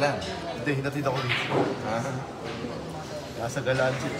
lang. Hindi, hinatid ako dito. Ha? Nasa galaan sila.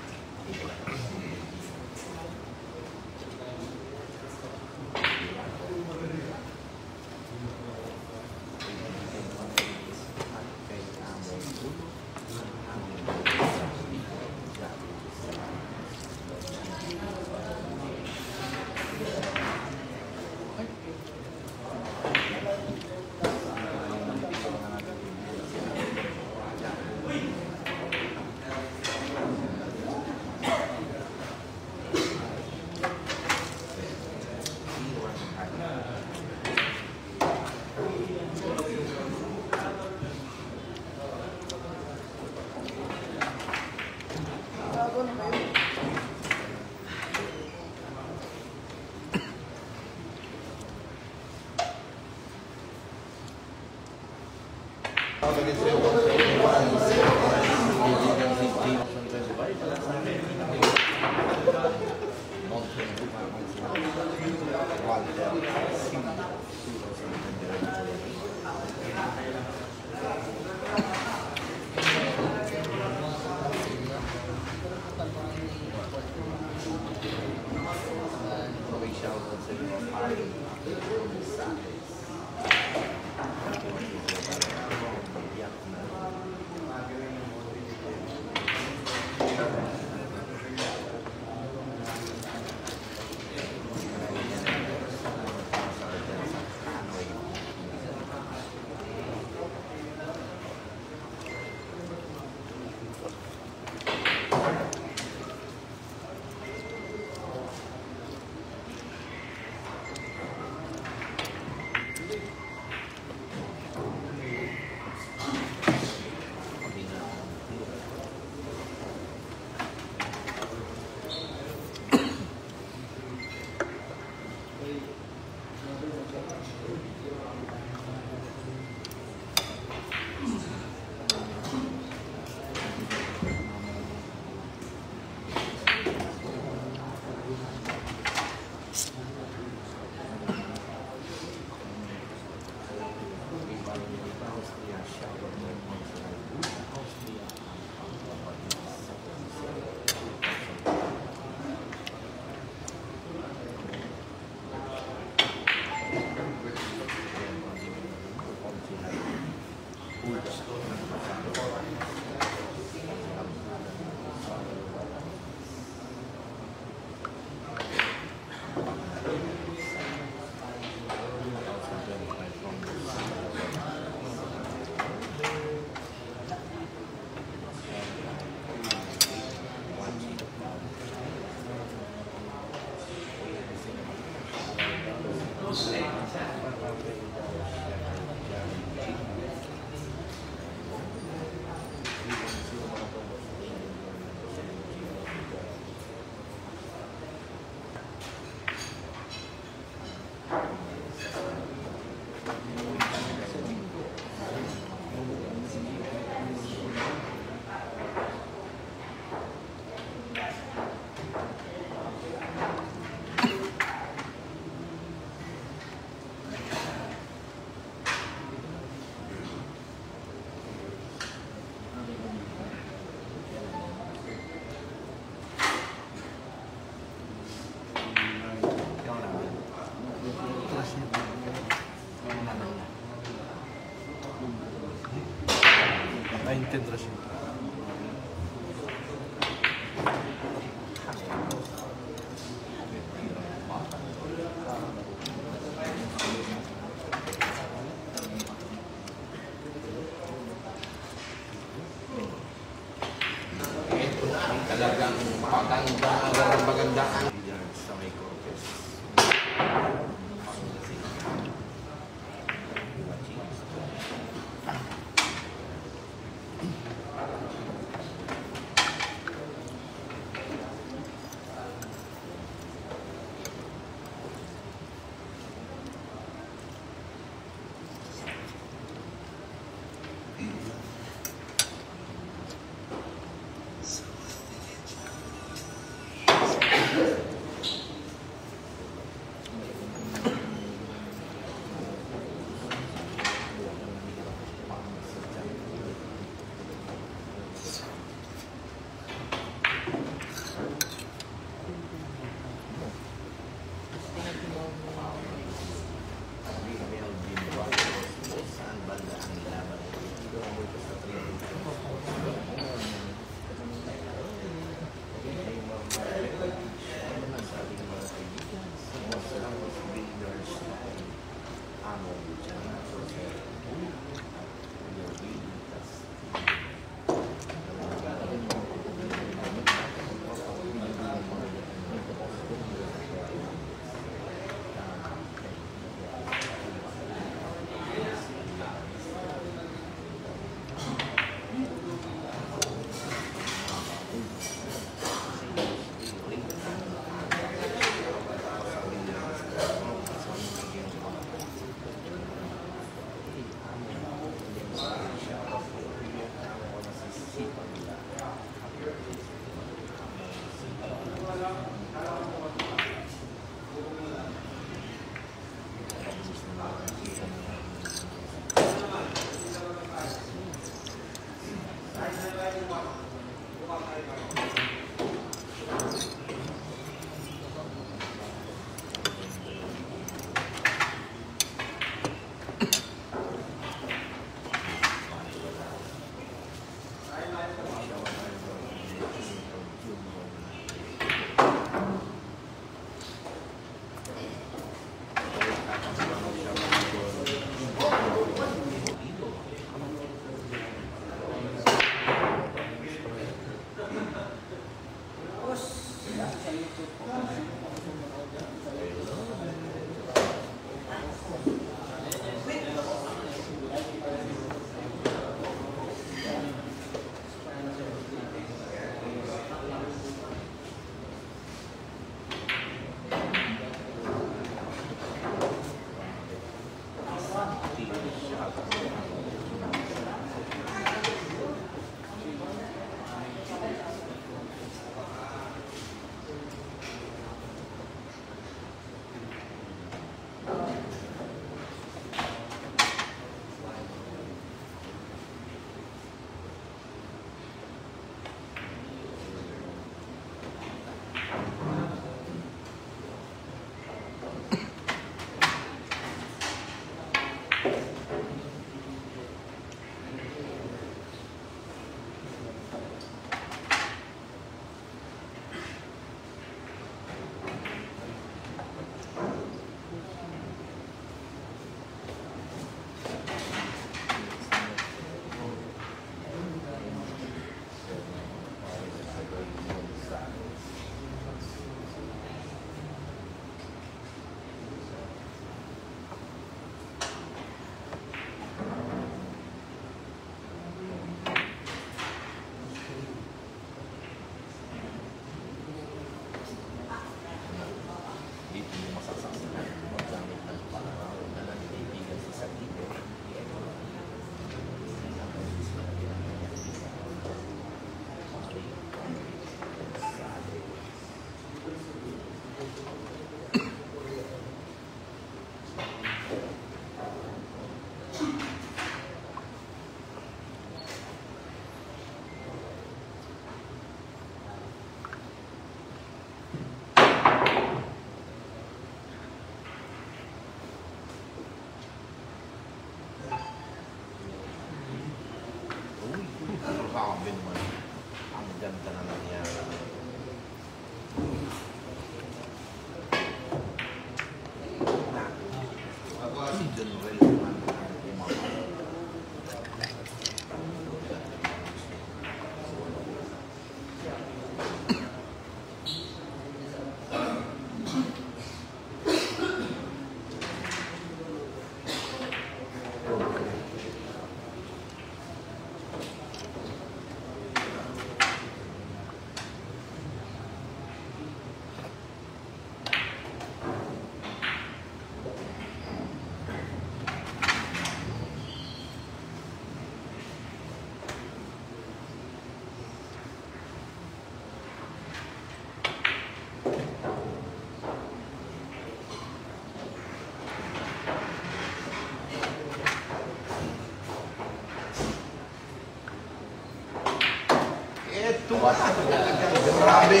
Grabe!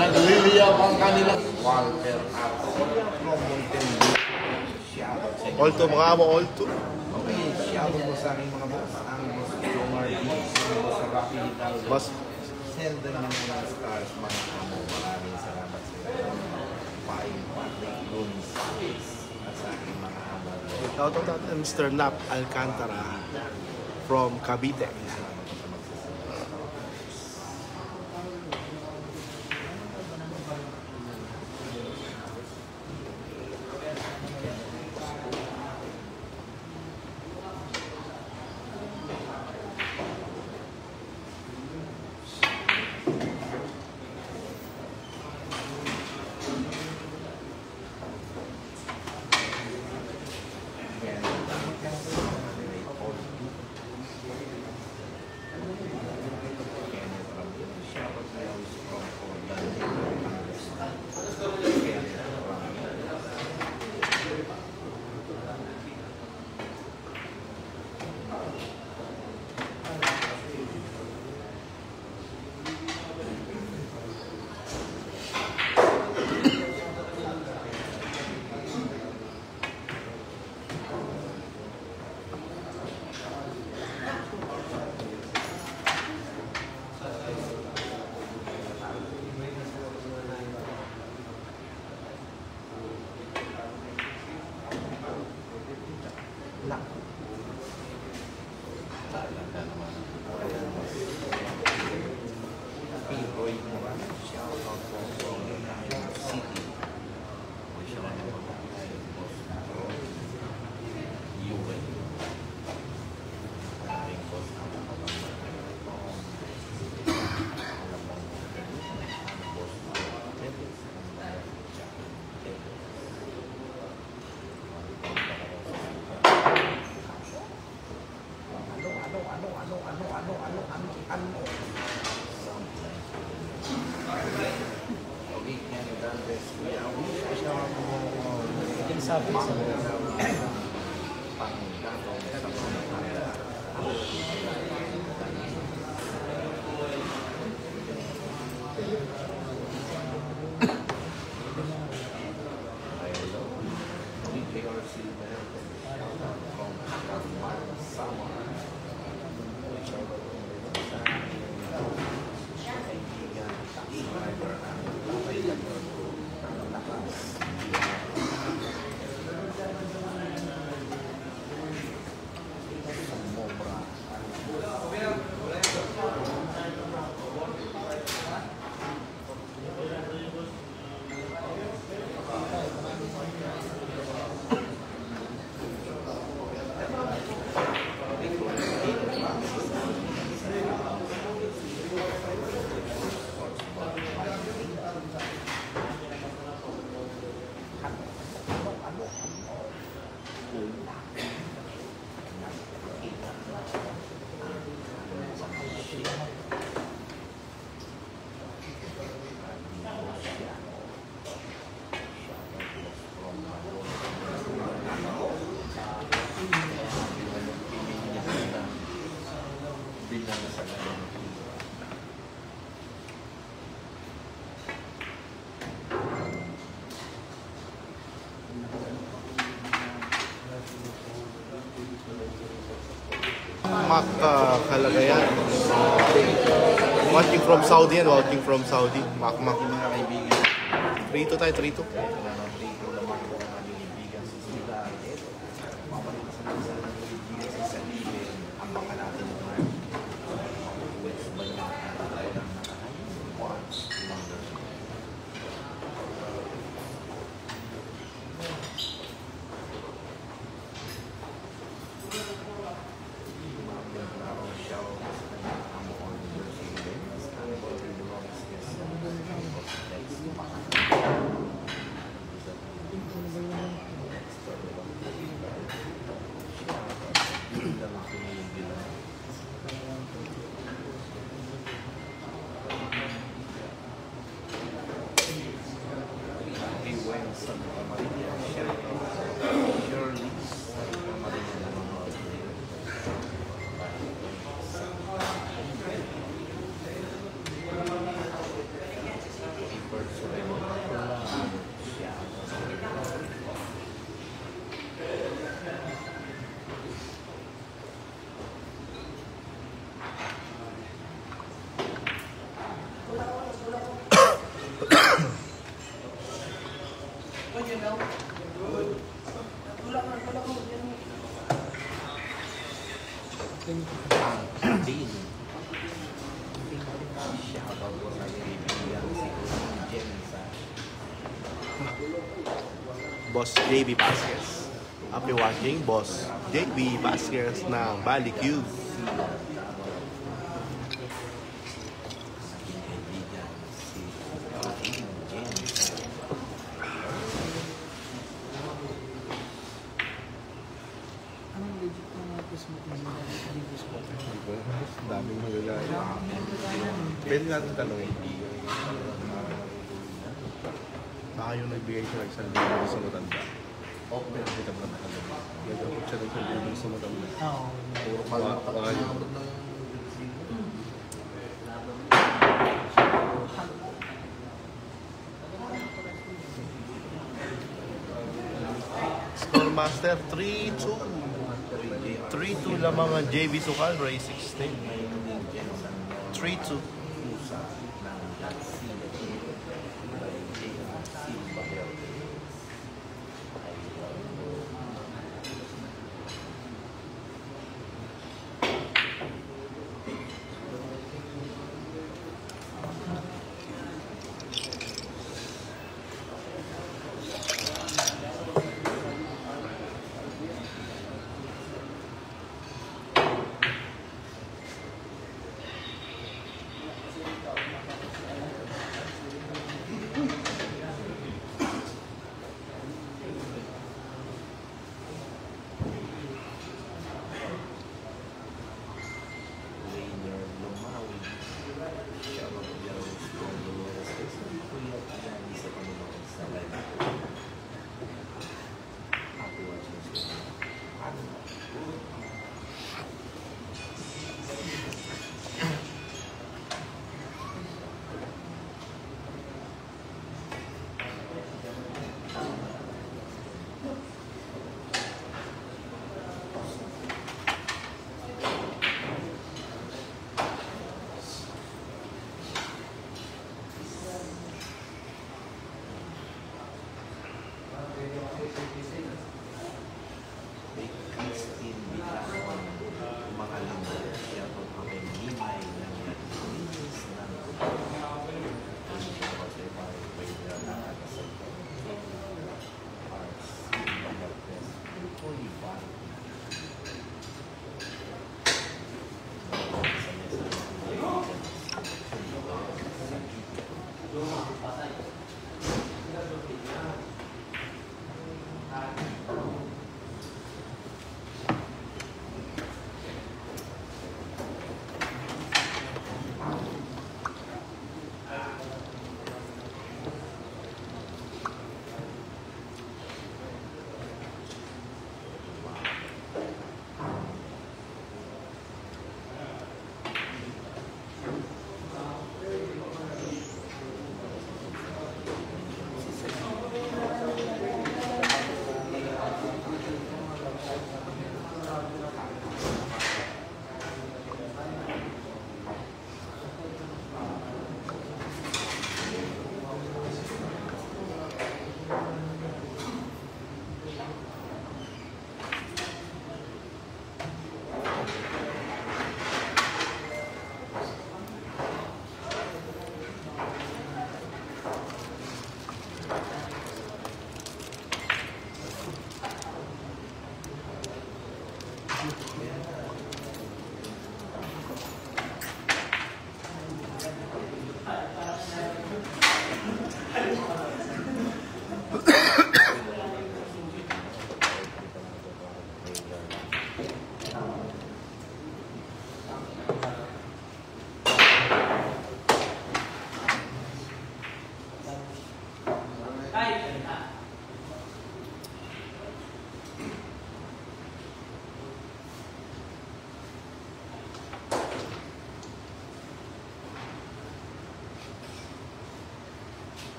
Nagliliyab ang kanilang Walter Arcola from Montevideo. Shoutout sa inyo. All to, mga amo, all to. Okay, shoutout po sa aking mga boss. Ang boss Jomar D. Ang boss sa Rocky Hidalgo. Mas, Send them yung mga stars, mga amo. Maraming salamat sa inyo. Five Patrick Lunis. At sa aking mga amo. shout out natin Mr. Nap Alcantara from Cavite. tough. Pak uh, Kalagayan. Watching from Saudi yan, watching from Saudi. Mak Mak. Yung mga kaibigan, 3-2 tayo, 3-2. wala nang dito lang mga mga kaibigan sa sila. Ito, mabalik sa mga sa kaibigan sa sarili. Ang baka natin yung mga West ba yung mga ng watch longer. Ang din. Shoutout ko sa kaibigan si Jensa. Boss JB Vasquez. Happy watching, Boss JB Vasquez ng Bali Cube. Aking kaibigan si Joaquin Jensa. Anong legit na mga Facebook na mga reviews ko? Ang daming magagaya. Pwede natin tanongin. Baka yung nagbigay siya ng isang libo sa matanda. Open. Kita mo na tanong. Nag-upot siya ng isang libo sa matanda. Oo. Puro mga mga yun. Scoremaster 3-2. 3-2 lamang ang JB Sukal, Ray 16. 3-2.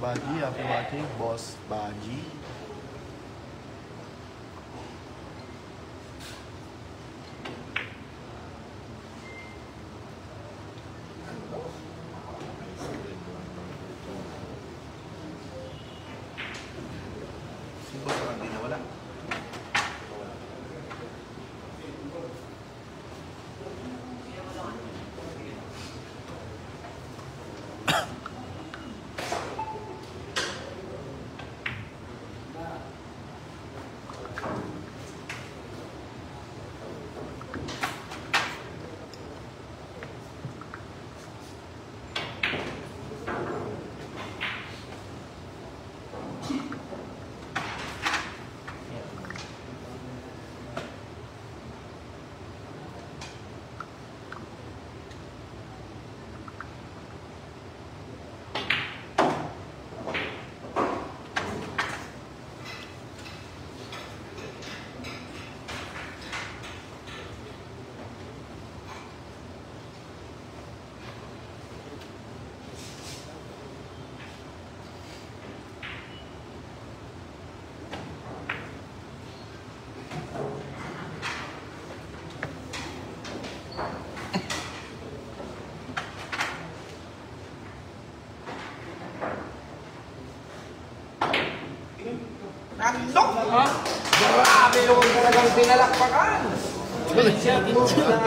Boss Baji, happy watching. Boss Baji. Pinalakpakan!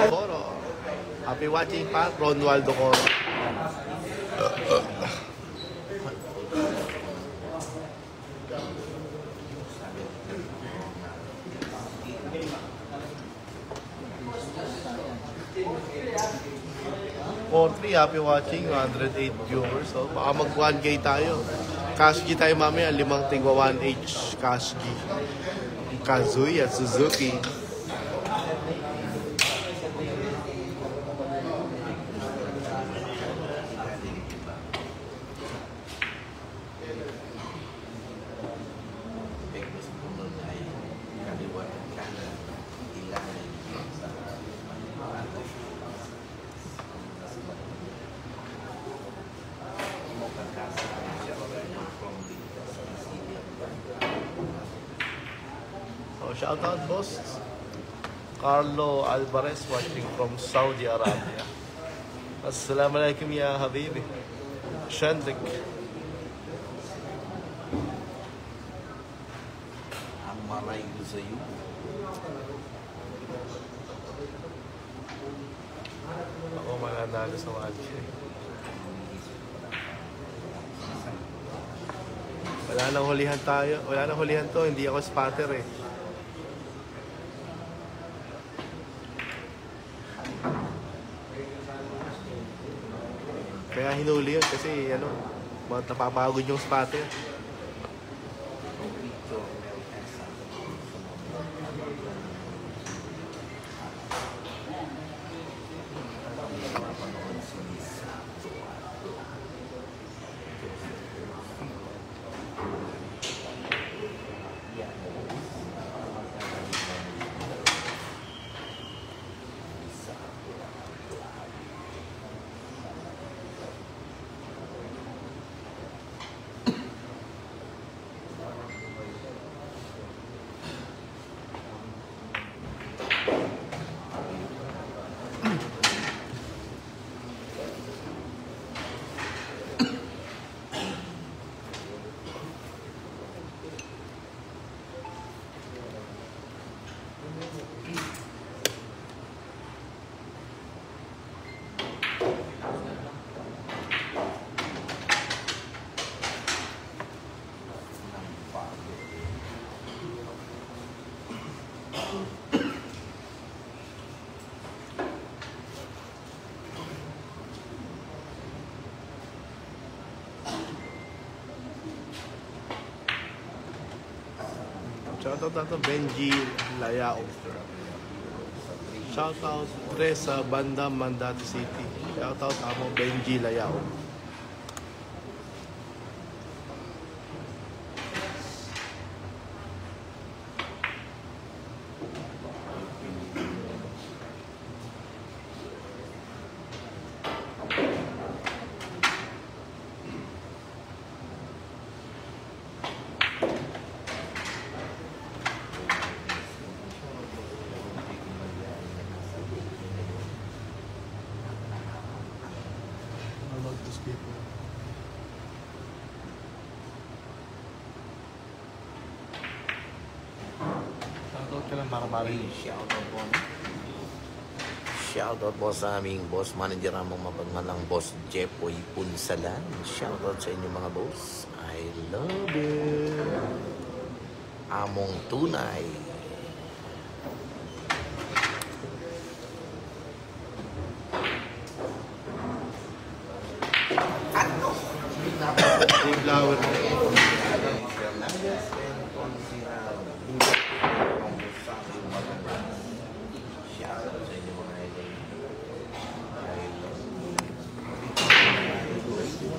Coro. Happy watching pa, Ronaldo Coro. For three, happy watching, 108 viewers. So, baka mag 1K tayo. Cash G tayo mamaya, limang tingwa 1H Cash G. Kazuya Suzuki. Alvarez watching from Saudi Arabia. Assalamu alaikum ya habibi. Shandik. ang maray ko sa iyo. Ako mananalo sa 1K. Wala nang hulihan tayo. Wala nang hulihan to. Hindi ako spotter eh. Kaya hinuli yun kasi ano, napapagod yung spotter. Shout out nato Benji Layao. Shout out Tres sa Banda Mandati City. Shout out amo Benji Layao. Shout out ka lang para Ay, shoutout po. Shoutout po sa aming boss manager among mapagmalang boss Jepoy Punsalan. Shoutout sa inyo mga boss. I love it. Among tunay. Big flower. Fernandez and Considerado. Shoutout sa inyo mga idol. I love you.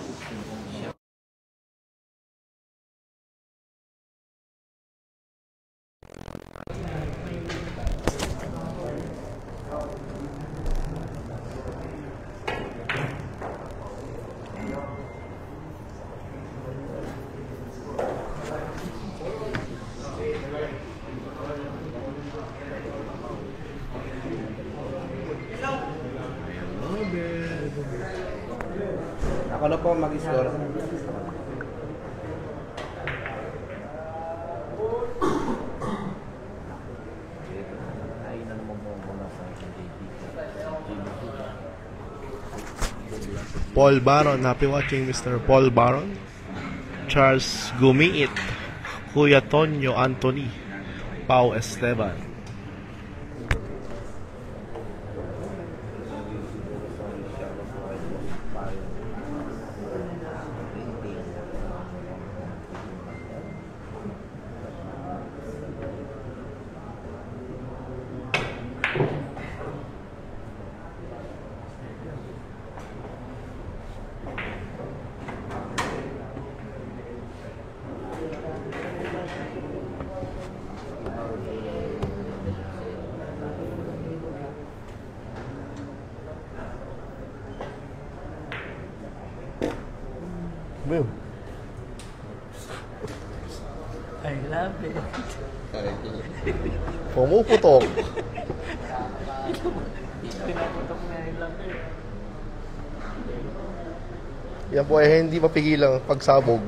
Ako na po mag-score. Paul Baron. Happy watching, Mr. Paul Baron. Charles Gumiit. Kuya Tonyo Anthony. Pau Esteban. Boom. I love it. Pumuputok. Pinaputok na I love it. Yan po mapigilang pagsabog.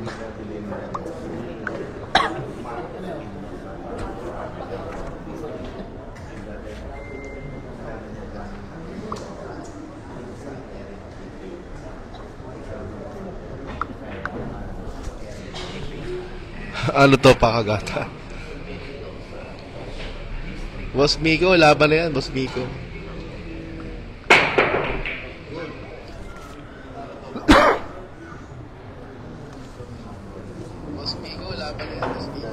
ano to pakagata? Boss Miko, laban na yan, Boss Miko. Boss Miko, laban na yan, Boss Miko.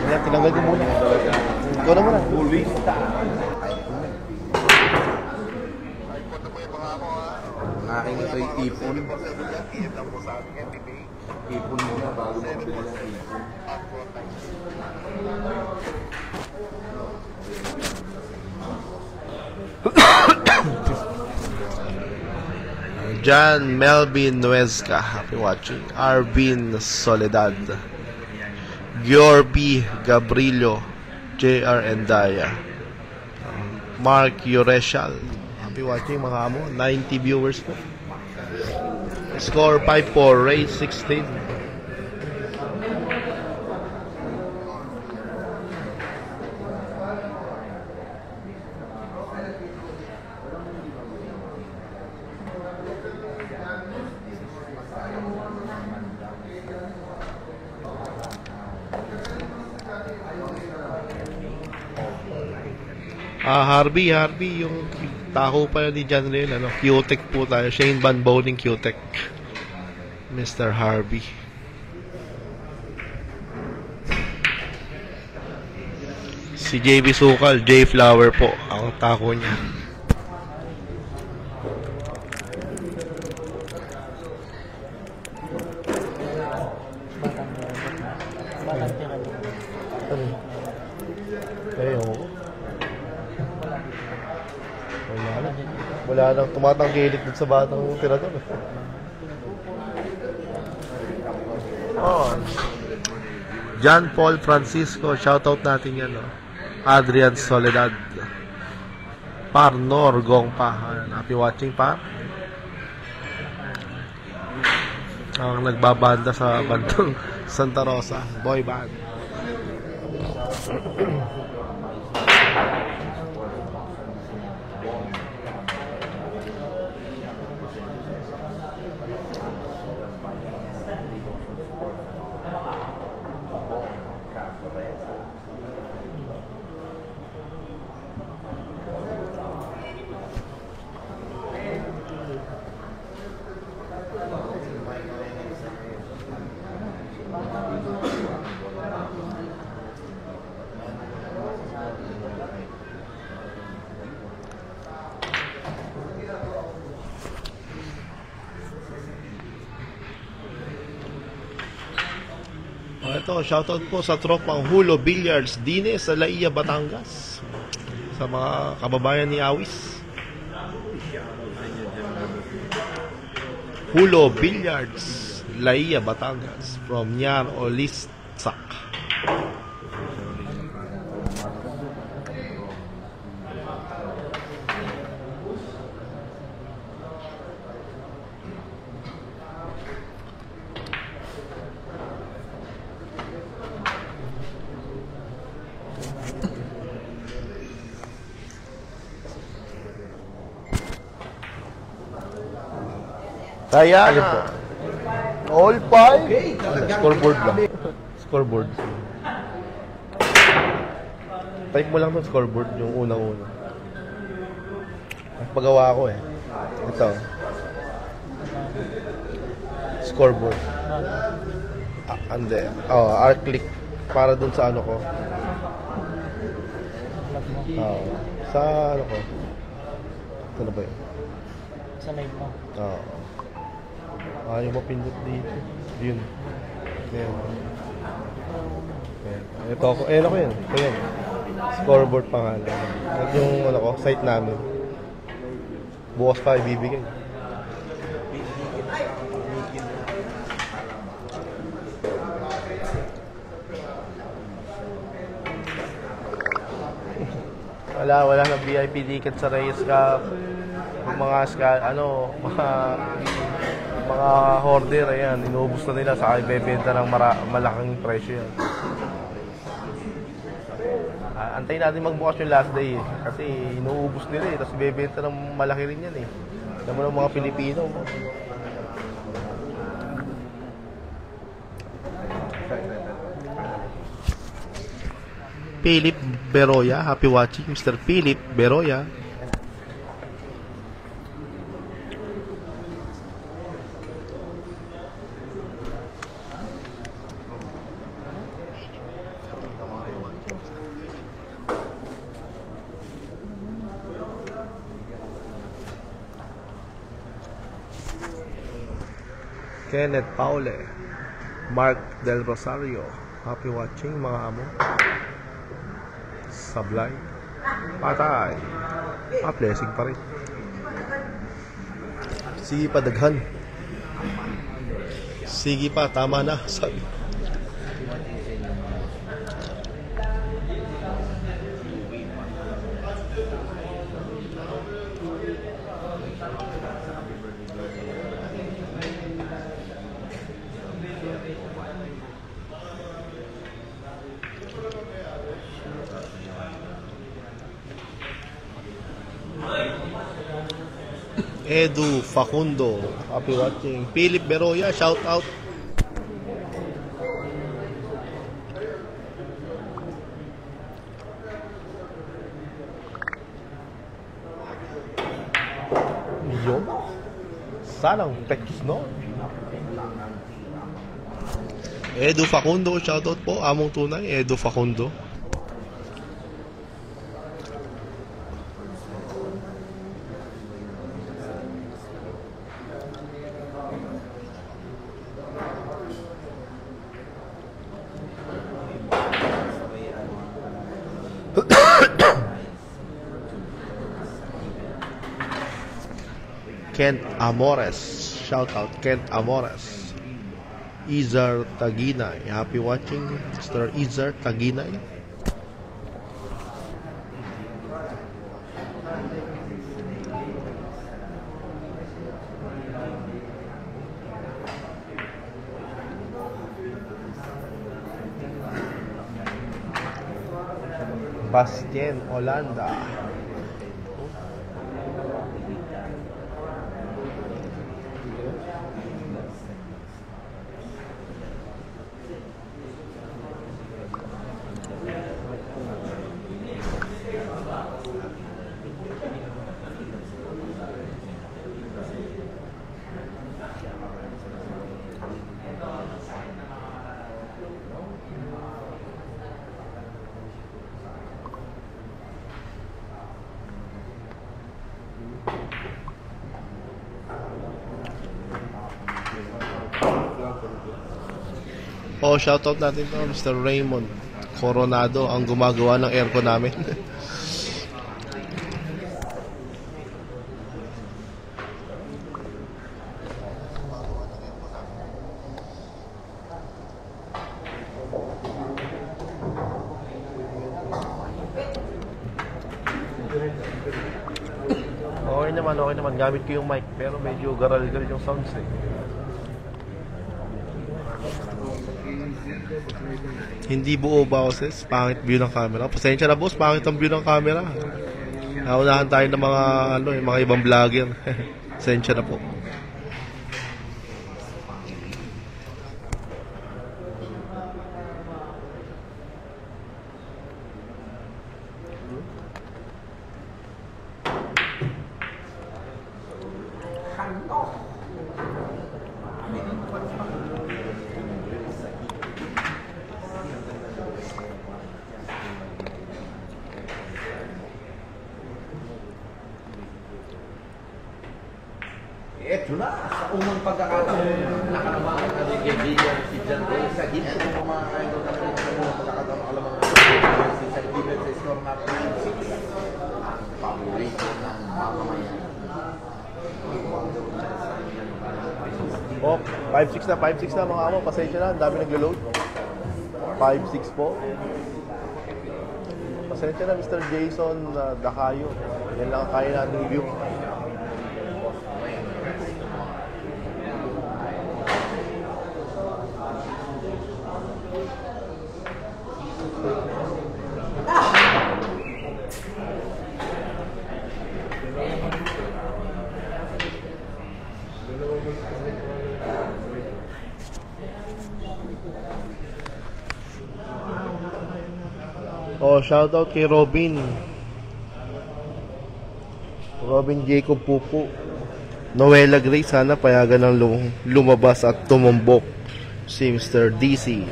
Kaya ko muna. Ikaw na muna. Ang aking ito'y ipon. Ipon muna bago magbilang ipon. John Melvin Nuezca, happy watching. Arvin Soledad. Giorbi Gabrillo, JR Endaya. Mark Yoreshal. Happy watching mga amo. 90 viewers po. Score 5-4, race 16. Ah, Harvey, Harvey, yung taho pala ni John Rail, ano, Q-Tech po tayo. Shane Van Boning Q-Tech. Mr. Harvey. Si JB Sukal, J Flower po, ang tako niya. Batang tira. Eh, oo. Wala na. Wala nang tumatangkilik dun sa batang tira doon. eh. Oh. John Paul Francisco, shoutout natin yan. No? Adrian Soledad. Parnor Gongpa. Ayan, Happy watching, Par. Ang nagbabanda sa bantong Santa Rosa. Boy band. Ito, shoutout po sa tropang Hulo Billiards Dine sa Laia, Batangas. Sa mga kababayan ni Awis. Hulo Billiards, Laia, Batangas. From Nyar Olisak. Kaya na. All five. Scoreboard lang. Scoreboard. Type mo lang ng scoreboard yung unang-una. Pagawa ko eh. Ito. Scoreboard. Ah, hindi. Oh, R-click. Para dun sa ano ko. Oh, sa ano ko. Ano ba yun? Sa live mo. Oo. Ah, yung mapindot dito. Yun. Ayan. Ayan. Ito ako. Ayan ako yan. Ito yan. Scoreboard pangalan. At yung ano ko, site namin. Bukas pa ibibigay. Wala, wala na VIP ticket sa Reyes Cup. Mga ska, ano, mga mga hoarder, ayan, inuubos na nila sa ibebenta ng mara, malaking presyo yan. Ah, antayin natin magbukas yung last day eh. Kasi inuubos nila eh, tapos ibebenta ng malaki rin yan eh. Alam mo mga Pilipino. Philip Beroya, happy watching Mr. Philip Beroya. Kenneth Paule, Mark Del Rosario, happy watching mga amo. Sablay, patay, ah, blessing pa rin. Sige pa, daghan. Sige pa, tama na, sabi. Edu Facundo, happy watching. Philip Beroya, shout out. Yo. Sanang text no? Edu Facundo, shout out po. Among tunay, Edu Facundo. Amores. Shout out Kent Amores. Izar Taginay. Happy watching, Mr. Izar Taginay. Bastien Holanda. Shoutout natin to, Mr. Raymond Coronado, ang gumagawa ng aircon namin. okay naman, okay naman. Gamit ko yung mic, pero medyo garal-gal yung sounds eh. Hindi buo boses, pangit view ng camera. Pasensya na boss, pangit ang view ng camera. Naunahan tayo ng mga ano, yung mga ibang vlogger. Pasensya na po. diretso na. Sa unang pagkakataon, nakalamaan na rin kaibigan si John Ray. Sa ginto ko mga idol na rin sa unang pagkakataon, alam mo si San Given sa score na 9-6. Ang paborito ng mamamayan. Oh, 5-6 na, 5-6 na mga amo. Pasensya na, ang dami naglo-load. 5-6 po. Pasensya na, Mr. Jason uh, Dakayo. Yan lang ang kaya nating view. Oh, shoutout kay Robin. Robin Jacob Pupo. Noela Gray, sana payagan ng lum- lumabas at tumumbok si Mr. DC.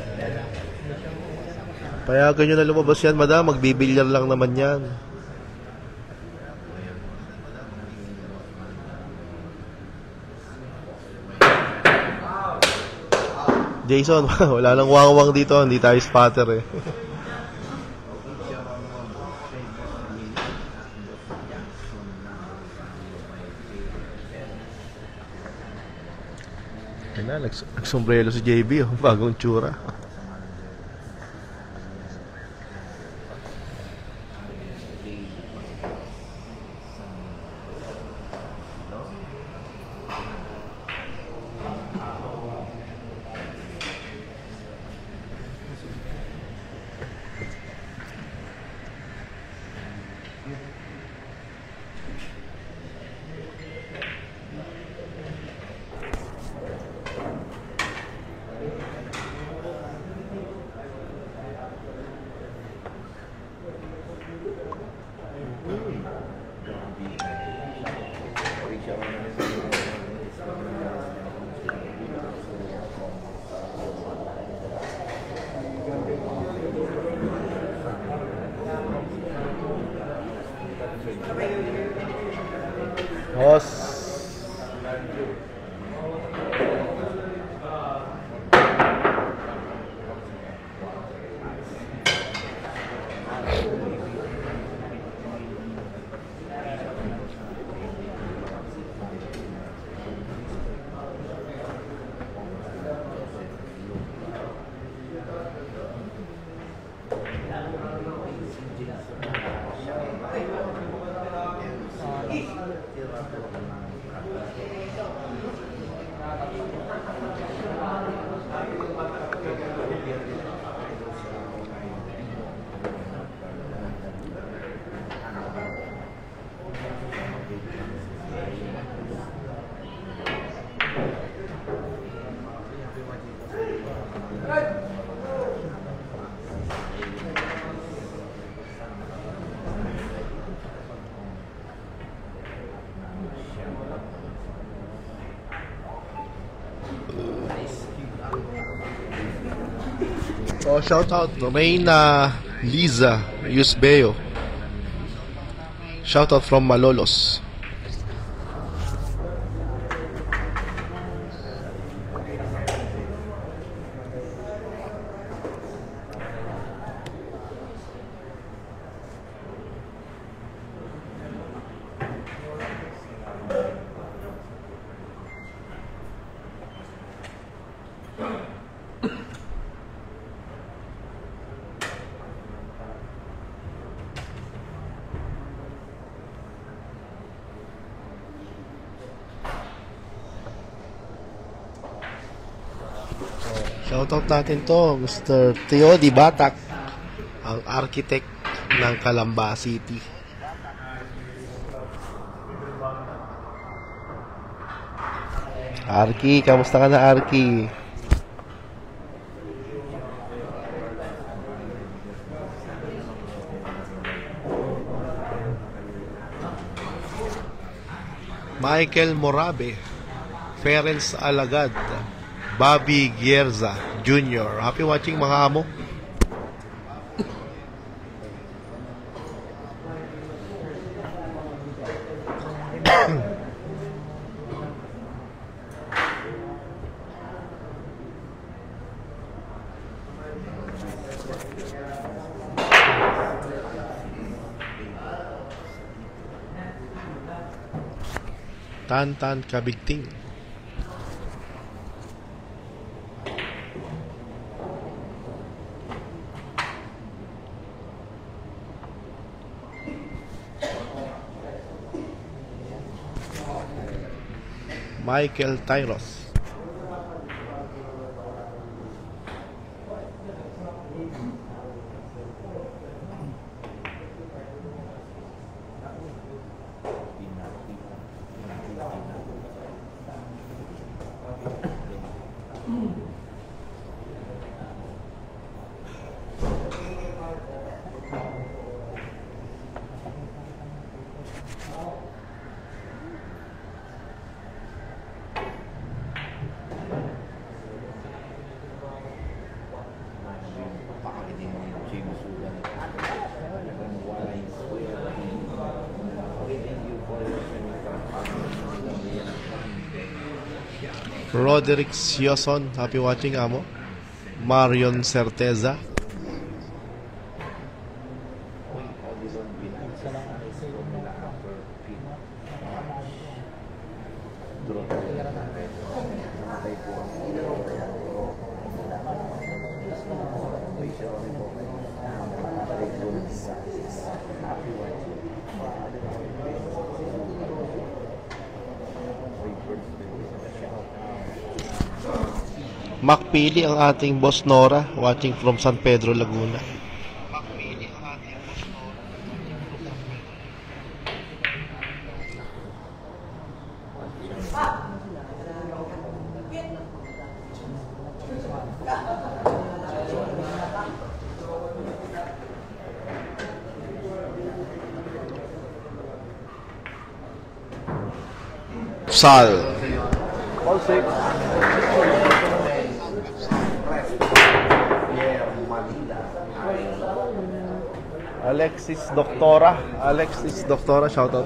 Payagan nyo na lumabas yan, madam. Magbibilyar lang naman yan. Jason, wala nang wangwang dito. Hindi tayo spotter eh. Yan na, nags- nagsombrero si JB, oh, bagong tsura. Shout out Reina Liza Yusbeo. Shout out from Malolos. Shoutout natin to, Mr. Theo Di Batak, ang architect ng Calamba City. Arki, kamusta ka na Arki? Michael Morabe, Ferenc Alagad, Bobby Gierza Jr. Happy watching mga amo. Tan Tan Kabigting. Michael Tyros. Roderick Sioson, happy watching amo. Marion Certeza. Macpili ang ating boss Nora, watching from San Pedro, Laguna. Sal. All six. Pierre Manila. Alexis Doctora. Alexis Doctora, shoutout.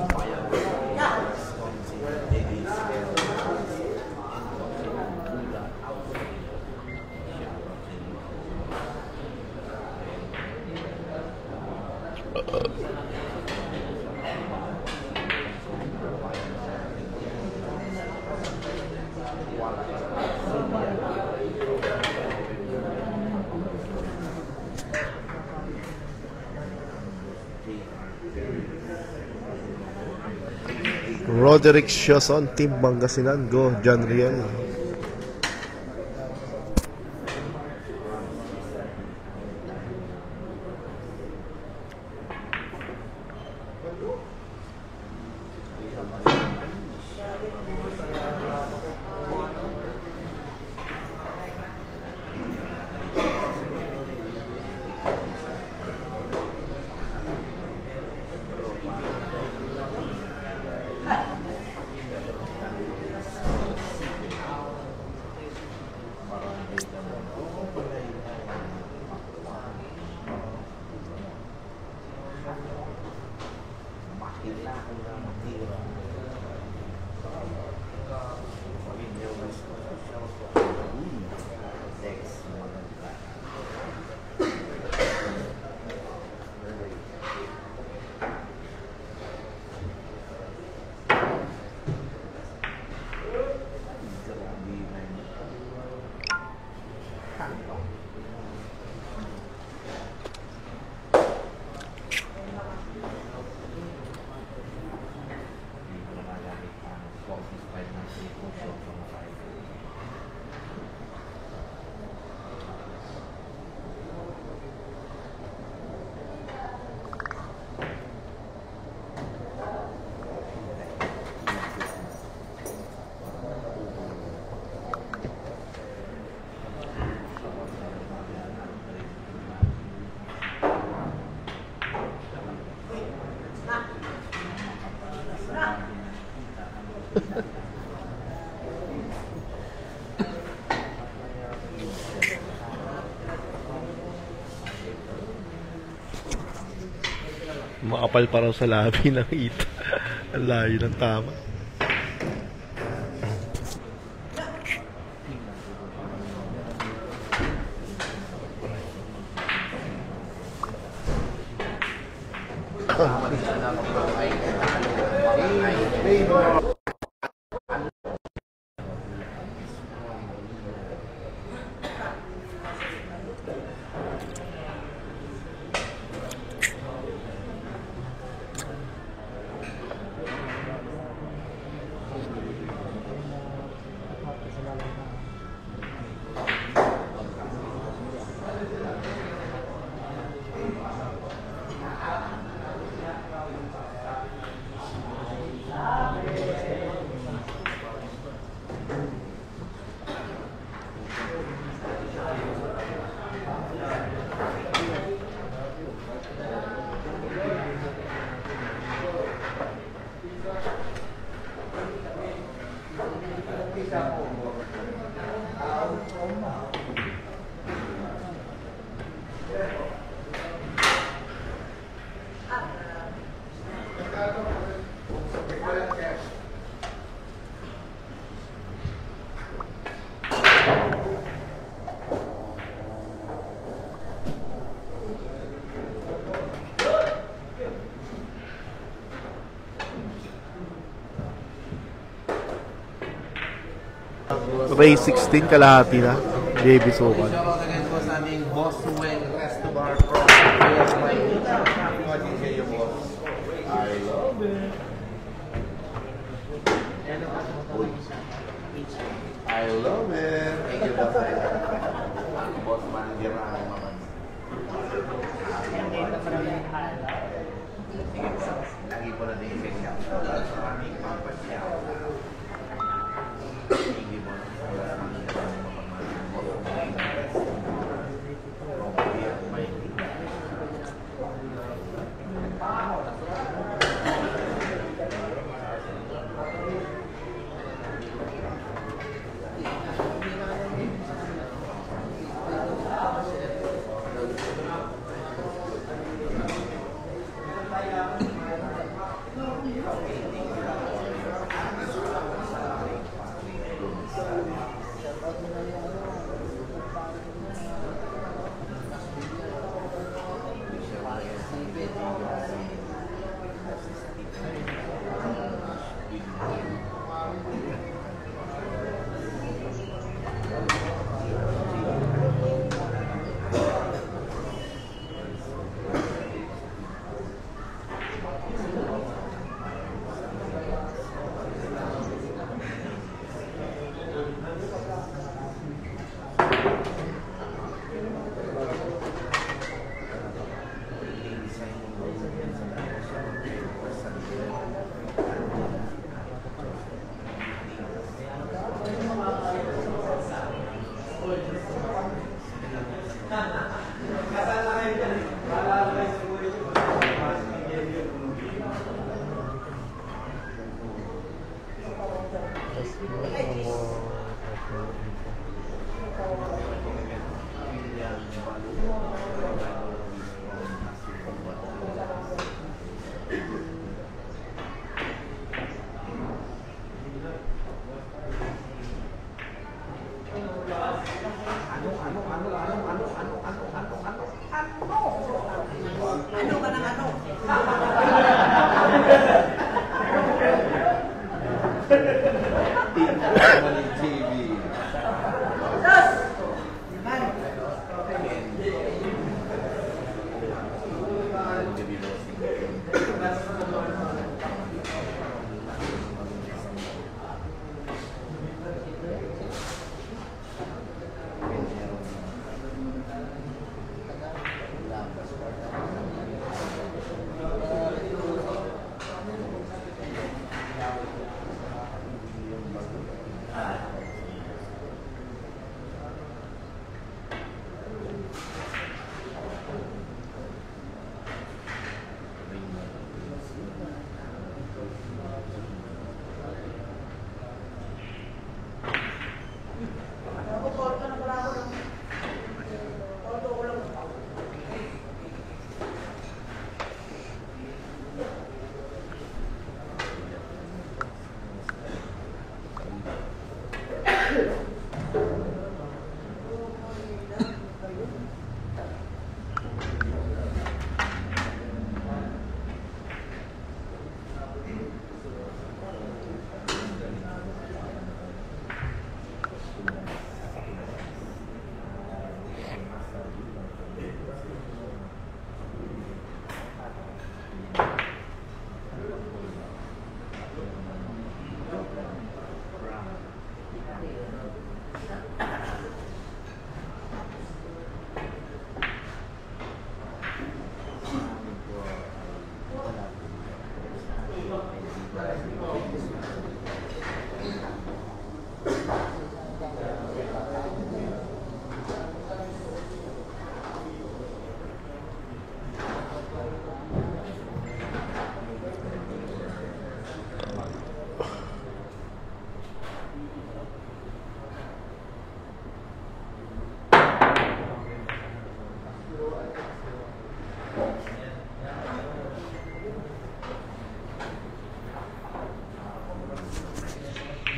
Roderick Sioson, Team Pangasinan. Go, John Riel. Makapal pa raw sa labi ng ita. Ang layo ng tama. sea, Ray 16, kalahati na. JB Sukan.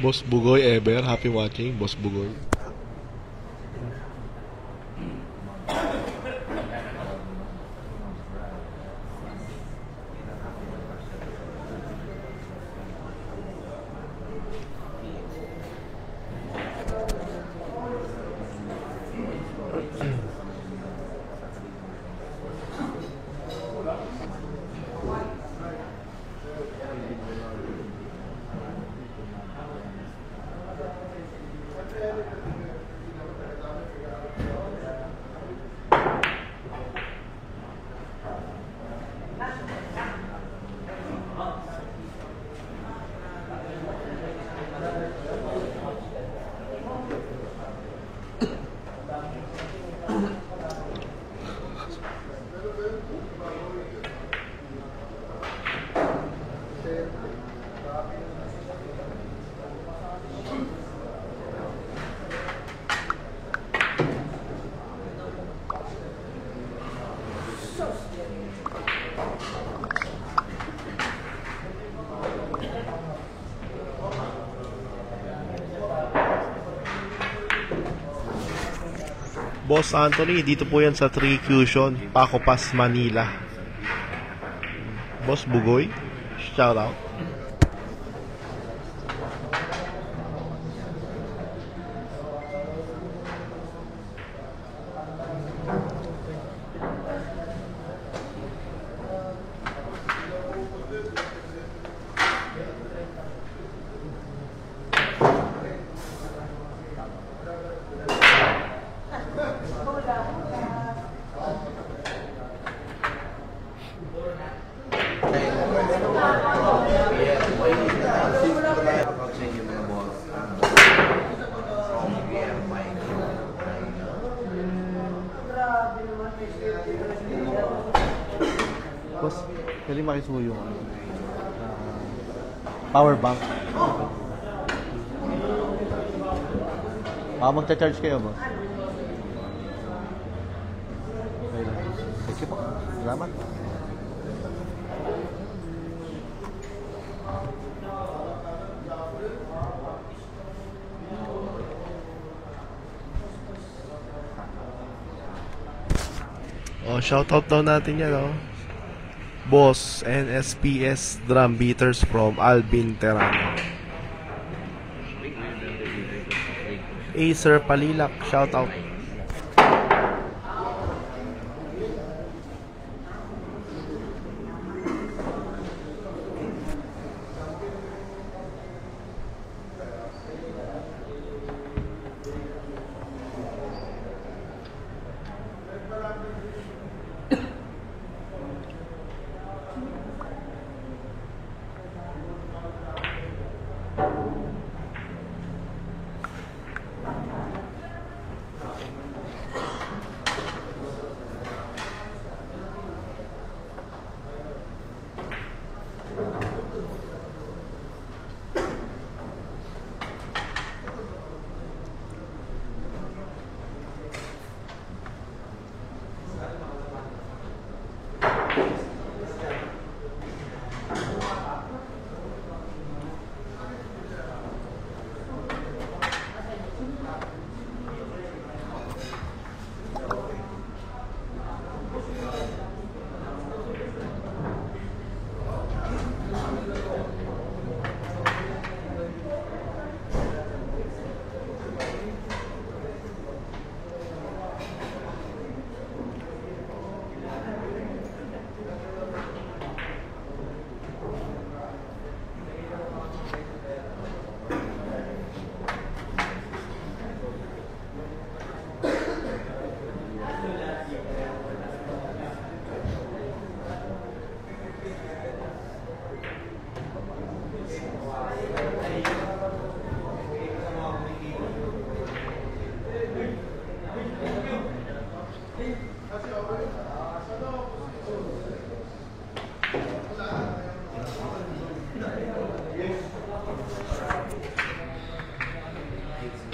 Boss Bugoy ever. Happy watching, Boss Bugoy. Boss Anthony, dito po yan sa 3 Fusion, Paco Manila. Boss Bugoy, shout out. Shoutout sa inyo mga boss. From BM Mike. Boss, pwede makisuyo yung ano, ah, power bank. Ah, magcha-charge kayo, boss. Okay lang. Thank you po. Salamat. Oh, natin yan, oh. Boss NSPS Drum Beaters from Alvin Terrano. Acer Palilak, shoutout.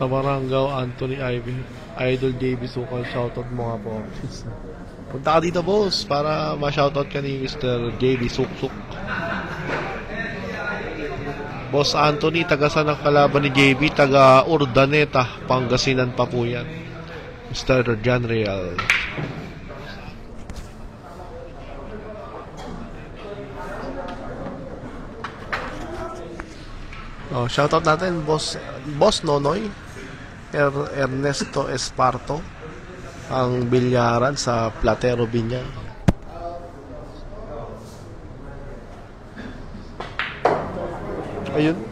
Tamaranggaw, Anthony Ivy, Idol JB Sukal, shoutout mo nga po. Punta ka dito boss para ma-shoutout ka ni Mr. JB Suksuk. Boss Anthony, taga saan kalaban ni JB? Taga Urdaneta, Pangasinan pa po yan. Mr. John Real. Oh, shoutout natin, Boss Boss Nonoy, Er- Ernesto Esparto, ang bilyaran sa Platero Binyan. Ayun.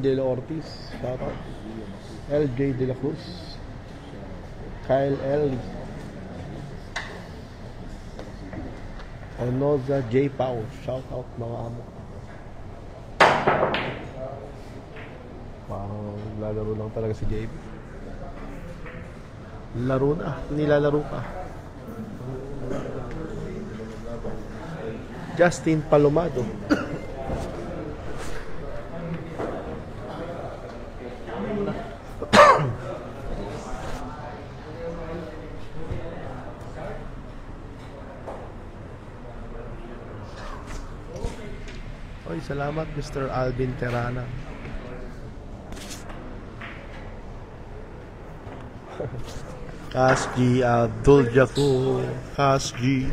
Boss Angelo Ortiz, shoutout. LJ De La Cruz, Kyle L. Onoza J. Pau, shoutout mga amo. Parang lalaro lang talaga si JB. Laro na, nilalaro pa. Justin Palomado. Salamat Mr. Alvin Terana. Kasji Abdul Jaku, Kasji.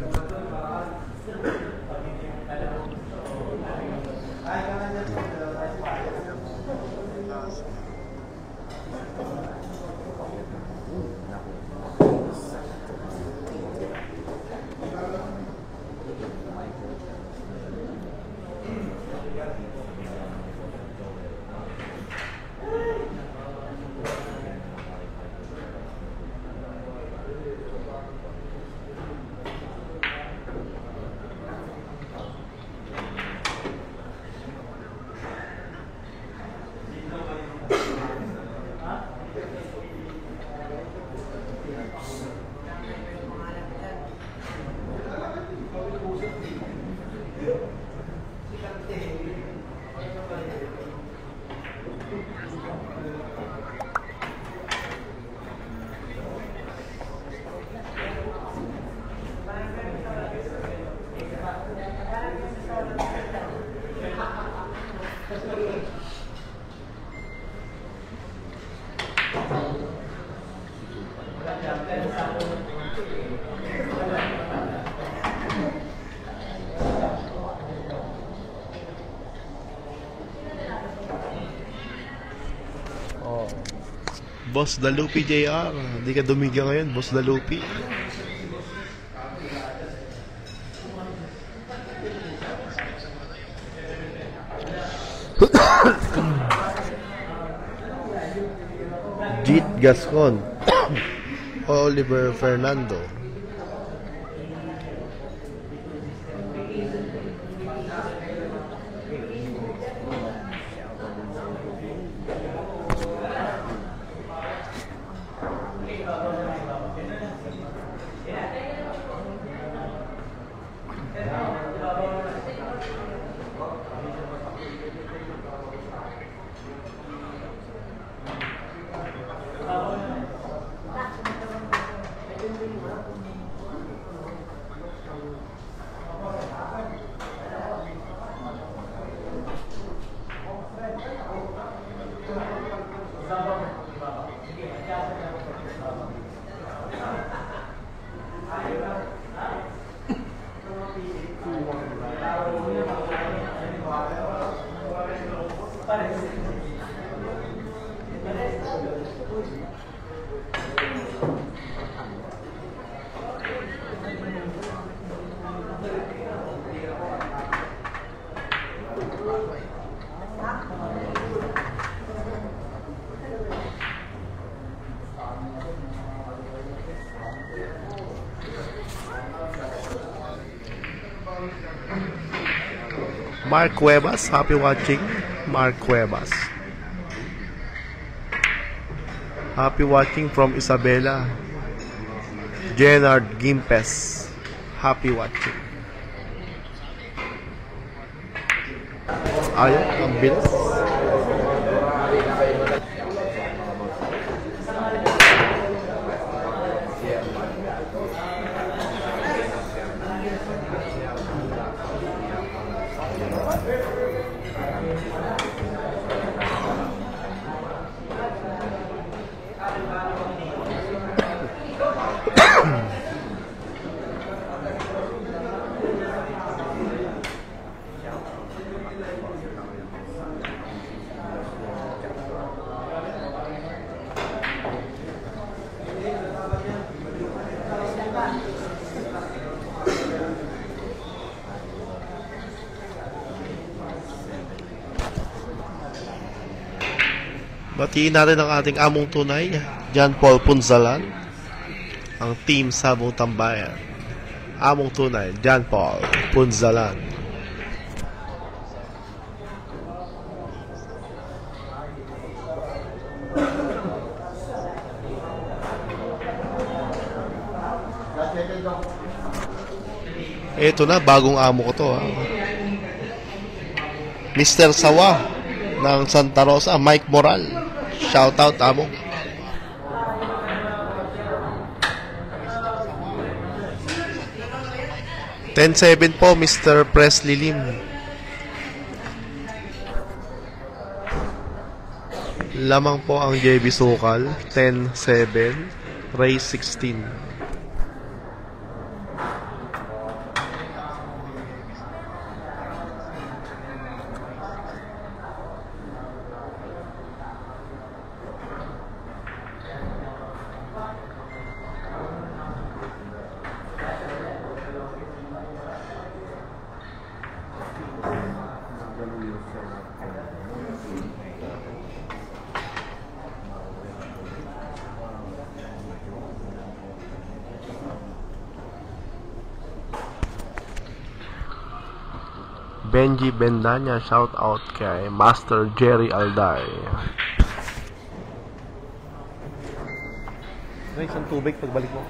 Boss Dalupi JR. Hindi ka dumigyan ngayon, Boss Dalupi. Gascon. Oliver Fernando. Mark Cuevas, happy watching. Mark Cuevas. Happy watching from Isabela. Jenard Gimpes. Happy watching. Ayun, ang bilis. Batiin natin ang ating among tunay, John Paul Punzalan, ang team Sabong Tambayan. Among tunay, John Paul Punzalan. Ito na, bagong amo ko to. Ha. Mr. Sawa ng Santa Rosa, Mike Moral. Shout out amo. Ten seven po, Mr. Presley Lim. Lamang po ang JB Sukal, 10-7, Ray 16. Benji Bendanya, shout out kay Master Jerry Alday. Ray, isang tubig pagbalik mo.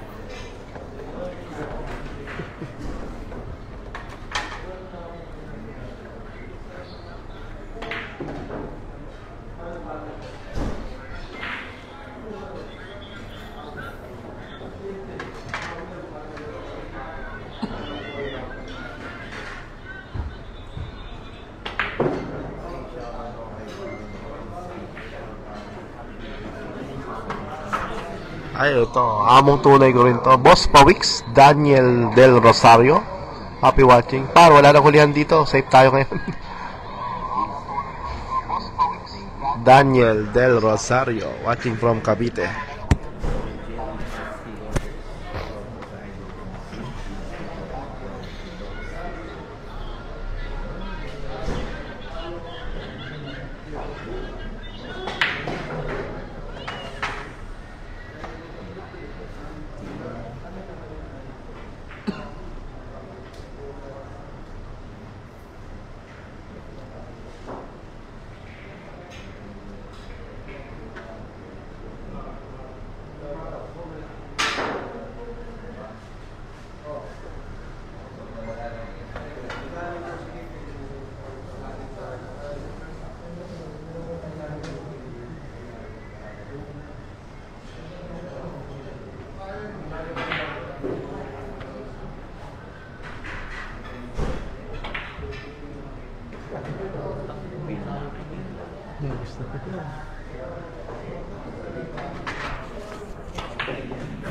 Ay, ito. Among tunay ko rin to. Boss Pawix, Daniel Del Rosario. Happy watching. Par, wala na kulihan dito. Safe tayo ngayon. Daniel Del Rosario, watching from Cavite.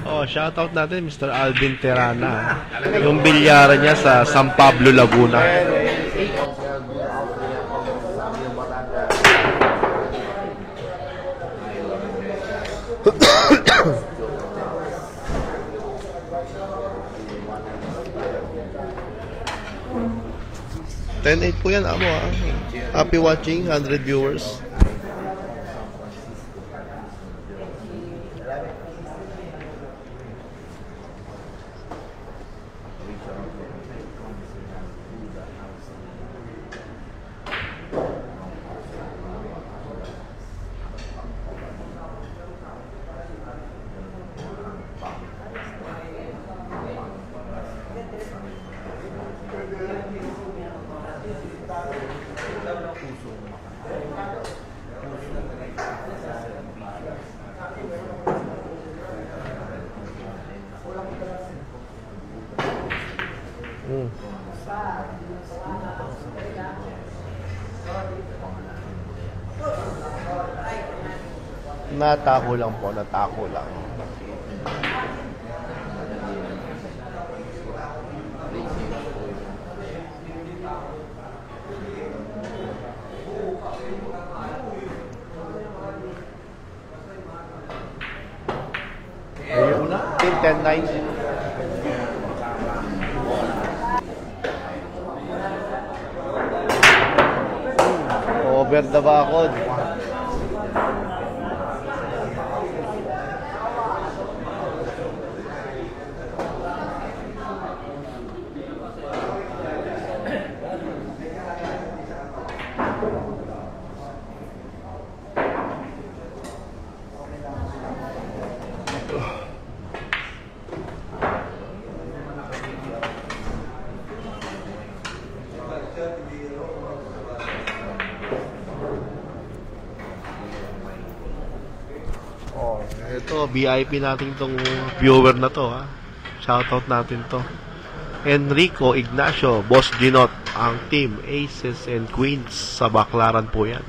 Oh, shoutout natin Mr. Alvin Terana. Yung bilyaran niya sa San Pablo, Laguna. Ten eight po yan, amo ah. Happy watching, 100 viewers. Natako lang po, natako lang. Ayun na. 10-9. Over the bakod. Oh, ito VIP natin tong viewer na to ha. Shoutout natin to. Enrico Ignacio, Boss Ginot, ang team Aces and Queens sa Baklaran po yan.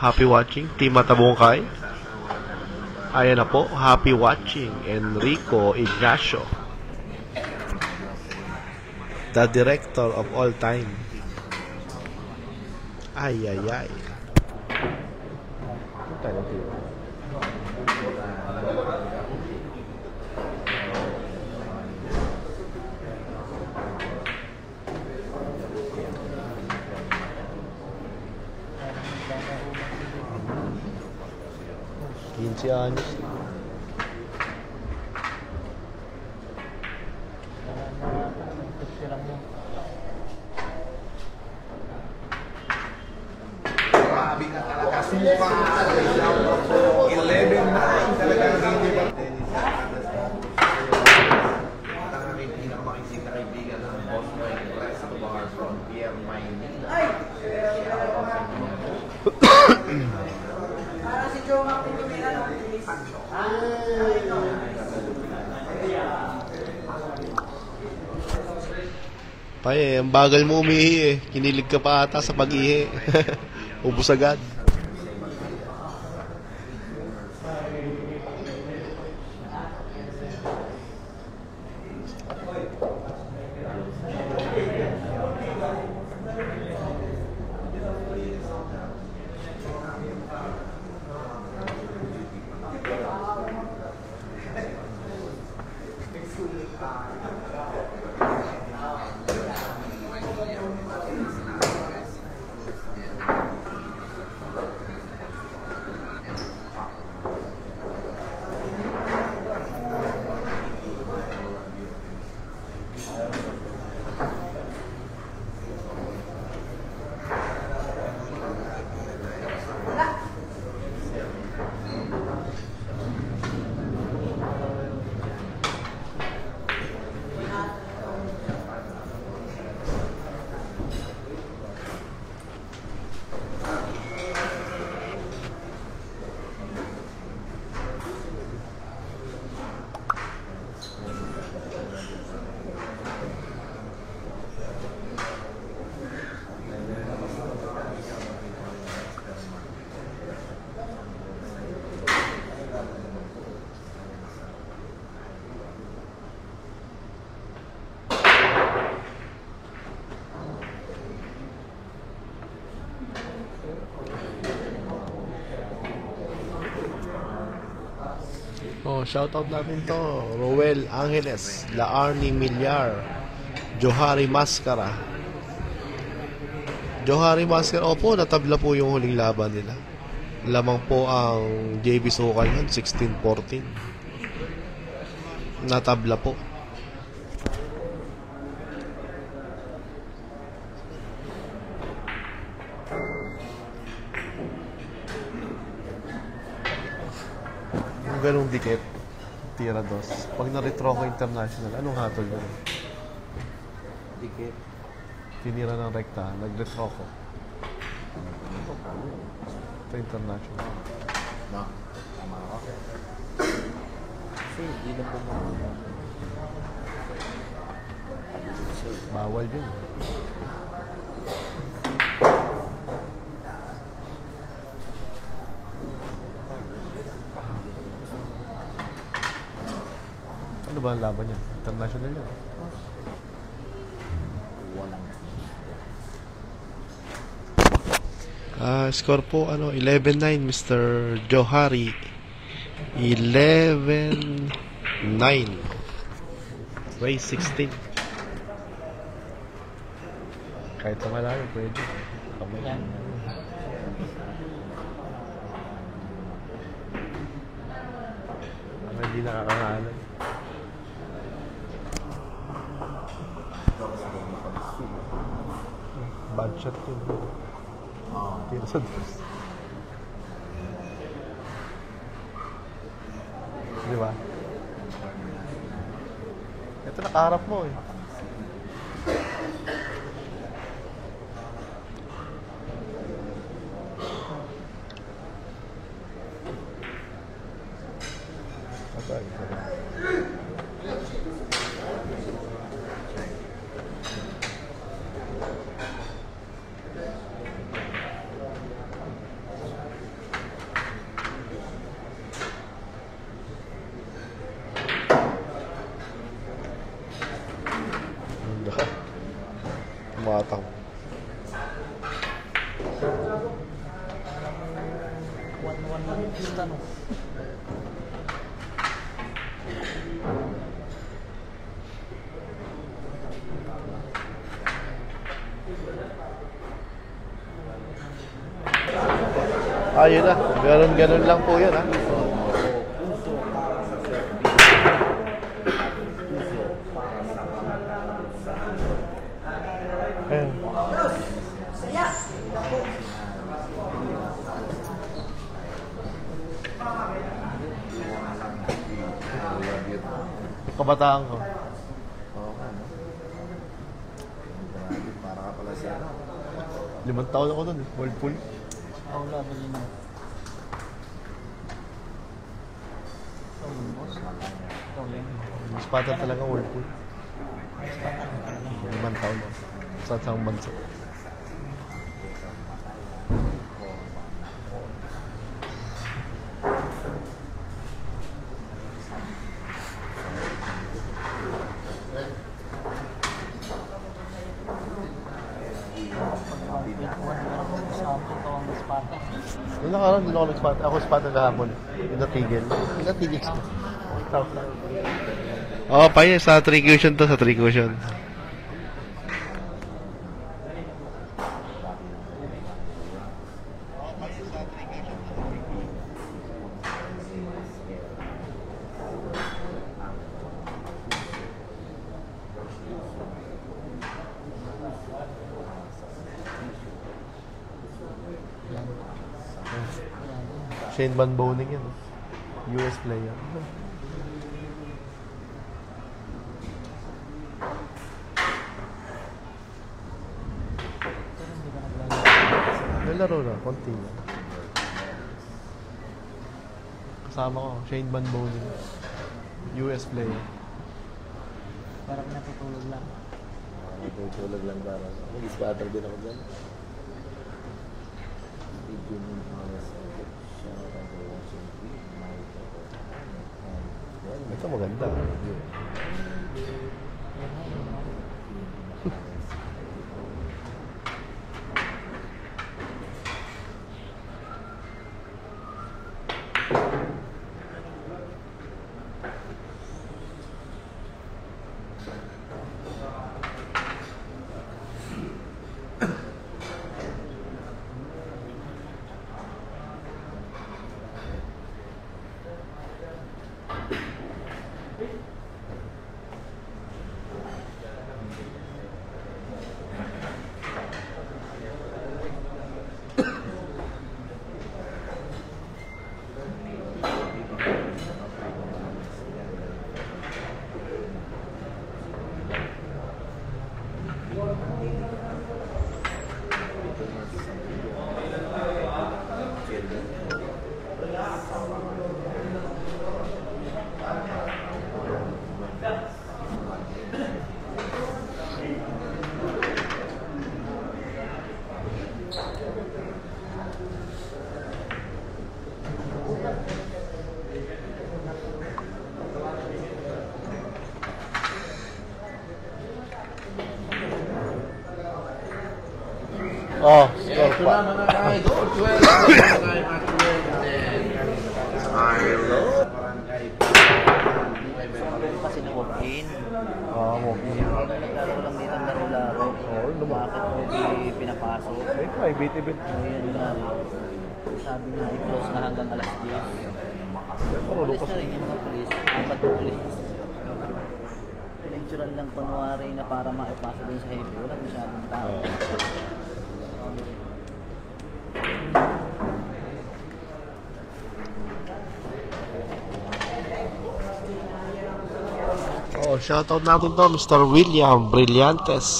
Happy watching, Team Matabungkay. Ayan na po, happy watching, Enrico Ignacio. The director of all time. Ay, ay, ay. Quince anos. Grabe ka talaga. Suka. 11-9 talagang hindi ba? Ang aking pinakamakisig na kaibigan ng Boss Mike Restobar from Pierre Maynila. Paye, ang bagal mo umihi eh. Kinilig ka pa ata sa pag-ihi. Ubus agad. Oh, shoutout natin to. Roel Angeles, Laarni Milyar, Johari Mascara. Johari Mascara, opo, natabla po yung huling laban nila. Lamang po ang JB Sukal yun, 16-14. Natabla po. Yung ganong dikit, tira dos. Pag na-retro ko international, anong hatol yun? Dikit. Tinira ng rekta, nag-retro ko. Ito international. No? Tama ako. Kasi hindi na po mga Bawal yun. Ba ang laban niya? International yun. Walang. Ah, score po ano 11-9 Mr. Johari. 11-9. Race 16. Kahit sa malayo, pwede. Kamay. yan. Ang hindi nakakangalan. Bad shot yun. Oo. Tira sa dos. Di ba? Ito nakaharap mo eh. Ito, ito. Hindi ka. Tumatang. One, one, one. Basta no. Yun na. Ganun, ganun lang po yun, ha? Ayun. Kabataan ko. Oo nga, no? Grabe, para ka pala sa ano. Limang taon ako nun, eh. World pool. Ako laban yun na. Ikaw yun, boss. Ikaw yun. Mas pata talaga world pool. Limang taon ako. Sa isang bansa. Pag-complete one, parang kasama ito ang Sparta. Nakaraan, hindi ako nag-spot. Ako spot kahapon. Yung natigil. Natigil lang. Oh, pa yun. Sa 3 cushion to. Sa 3 cushion. Shane Van Boning yan. eh. US player. Nalaro na, konti na. Kasama ko, Shane Van Boning. US player. Parang natutulog lang. Natutulog lang para. Ako, ispatter din ako dyan. Video mo yung mga Ito maganda. Oh, shoutout natin to, Mr. William Brillantes.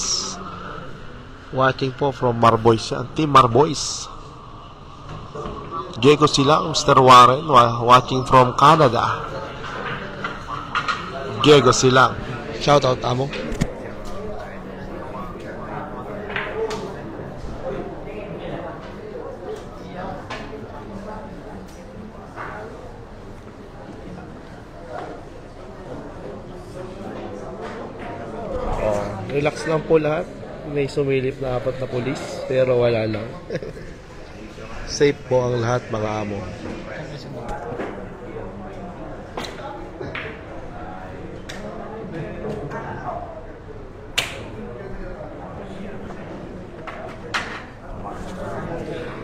Watching po from Marboys. Team Marboys. Diego Silang, Mr. Warren, wa- watching from Canada. Diego Silang. Shoutout, amo. Oh, relax lang po lahat. May sumilip na apat na pulis, pero wala lang. Safe po ang lahat mga amo.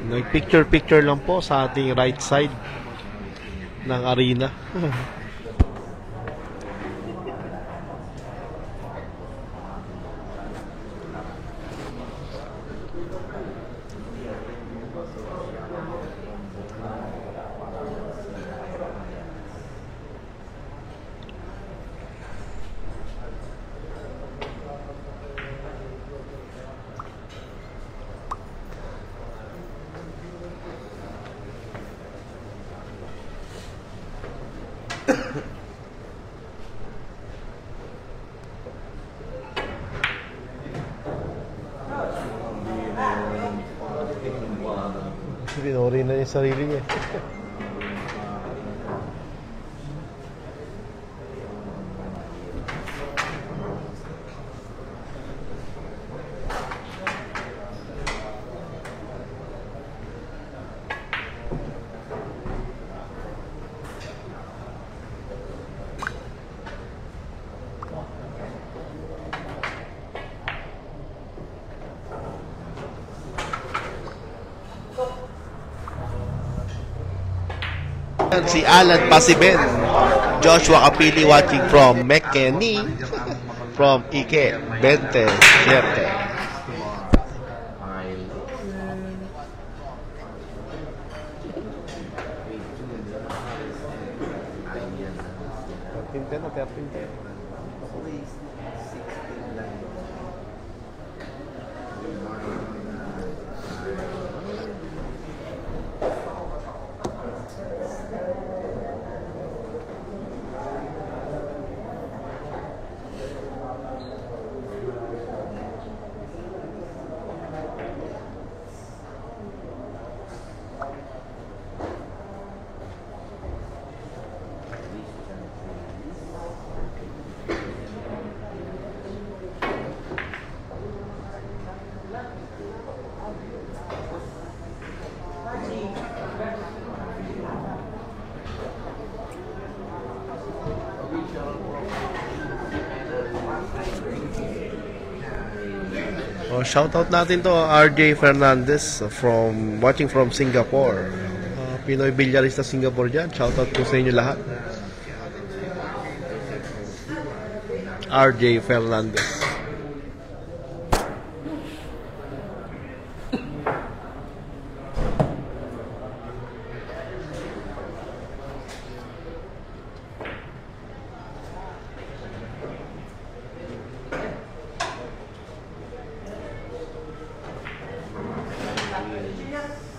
Nag-picture-picture lang po sa ating right side ng arena. Pinuri na sarili niya. si Alan Pasiben, Joshua Kapili watching from Mekeni, from Ike, 20, 7. Shoutout natin to RJ Fernandez from watching from Singapore. Uh, Pinoy bilyarista Singapore dyan. Shoutout po sa inyo lahat. RJ Fernandez.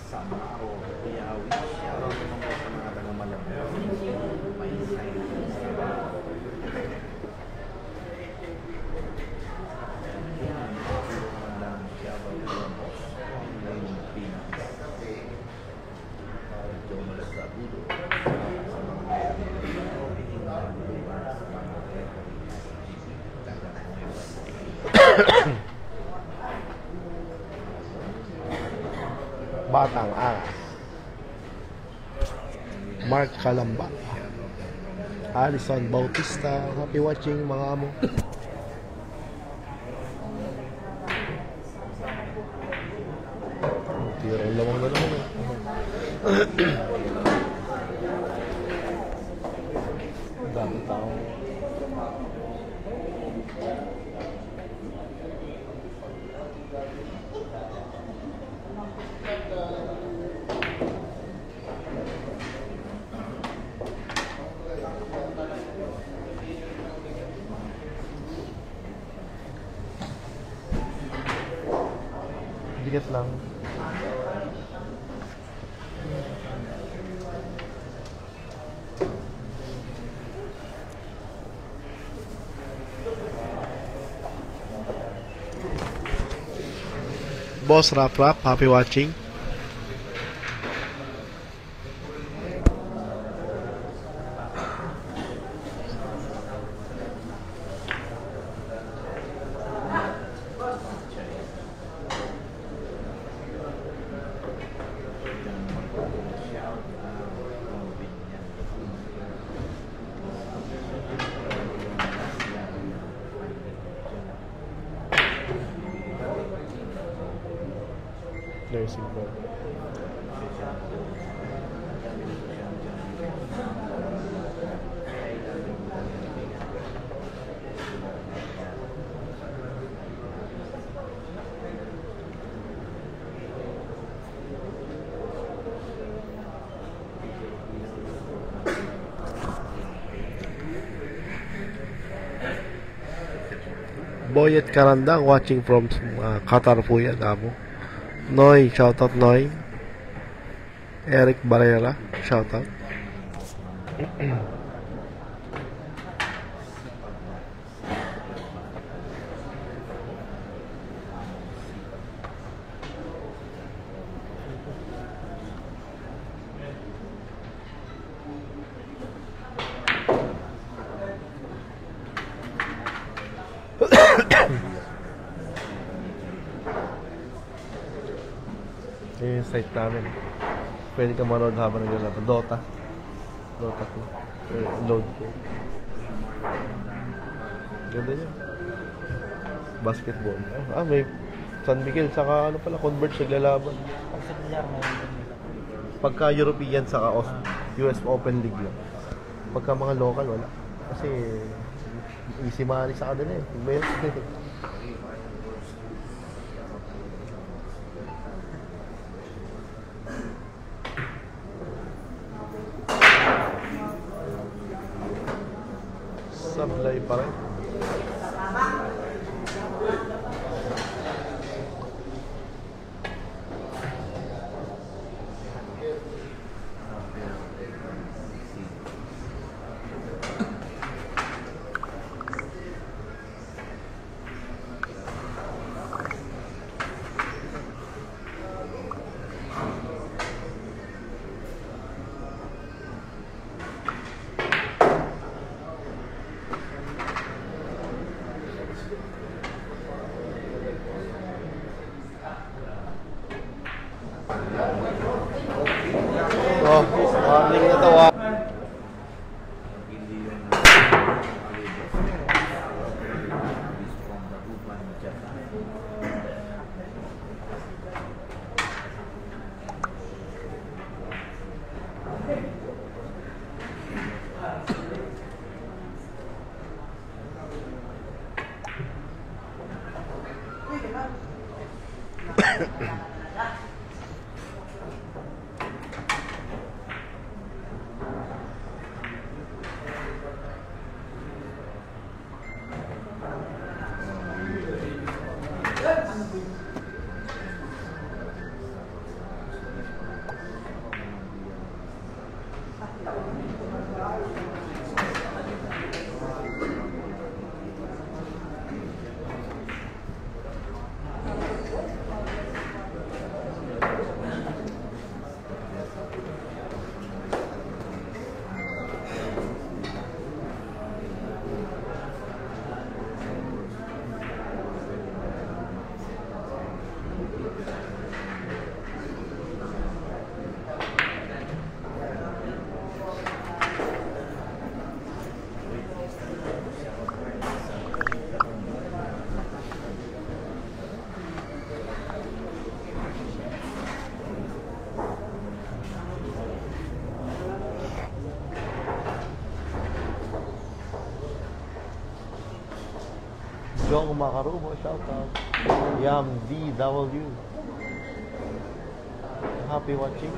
Samaro, Piawi, shoutout naman po sa mga taga Malabon. May silence. Batang Angas. Mark Calamba. Alison Bautista. Happy watching mga amo. Tira ang lamang na naman eh. Dami tao. Bigat lang. Boss Rap Rap, happy watching. Karandang watching from uh, Qatar po yan, amo. Noy, shoutout Noy. Eric Barrera, shoutout. Yun yung site namin. Pwede ka manood habang naglalaro. Dota. Dota ko. Eh, Load ko. Ganda niya. Basketball. Ah, may San Miguel, saka ano pala, Converge naglalaban. Pagka European, saka US Open League lang. Pagka mga local, wala. Kasi easy money sa kanila eh. May Jong Makarubo, shout out. Yam DW. Happy watching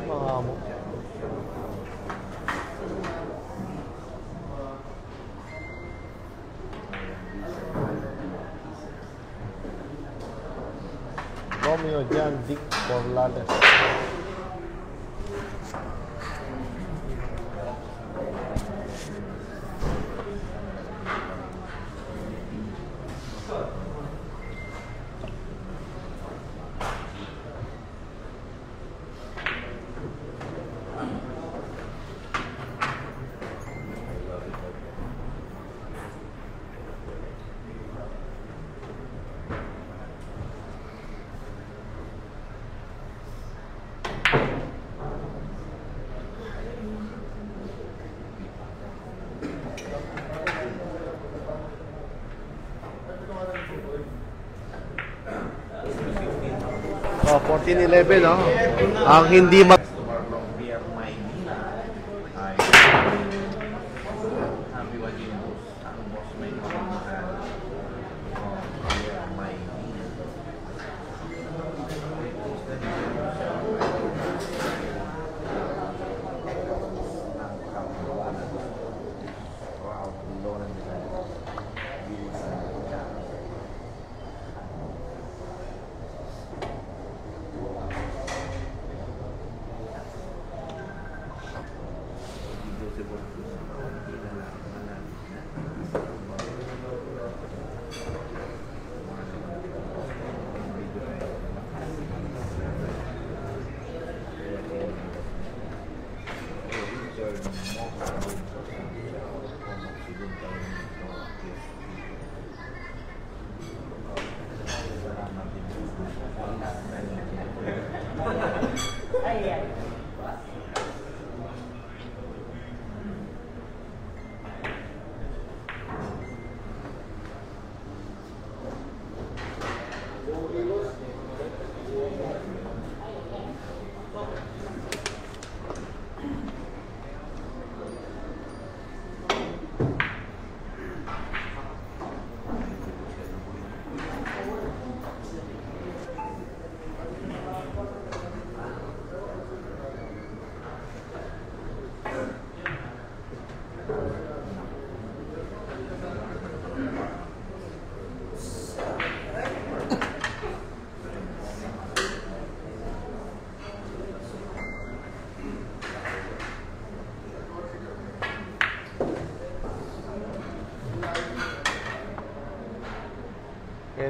1911, no? Ang hindi mag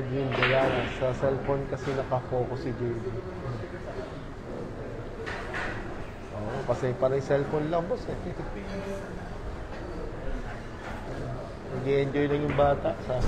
Edwin Diana. Sa cellphone kasi nakafocus si JD. Oo, kasi parang cellphone lang, boss. Eh. Nag-enjoy lang yung bata sa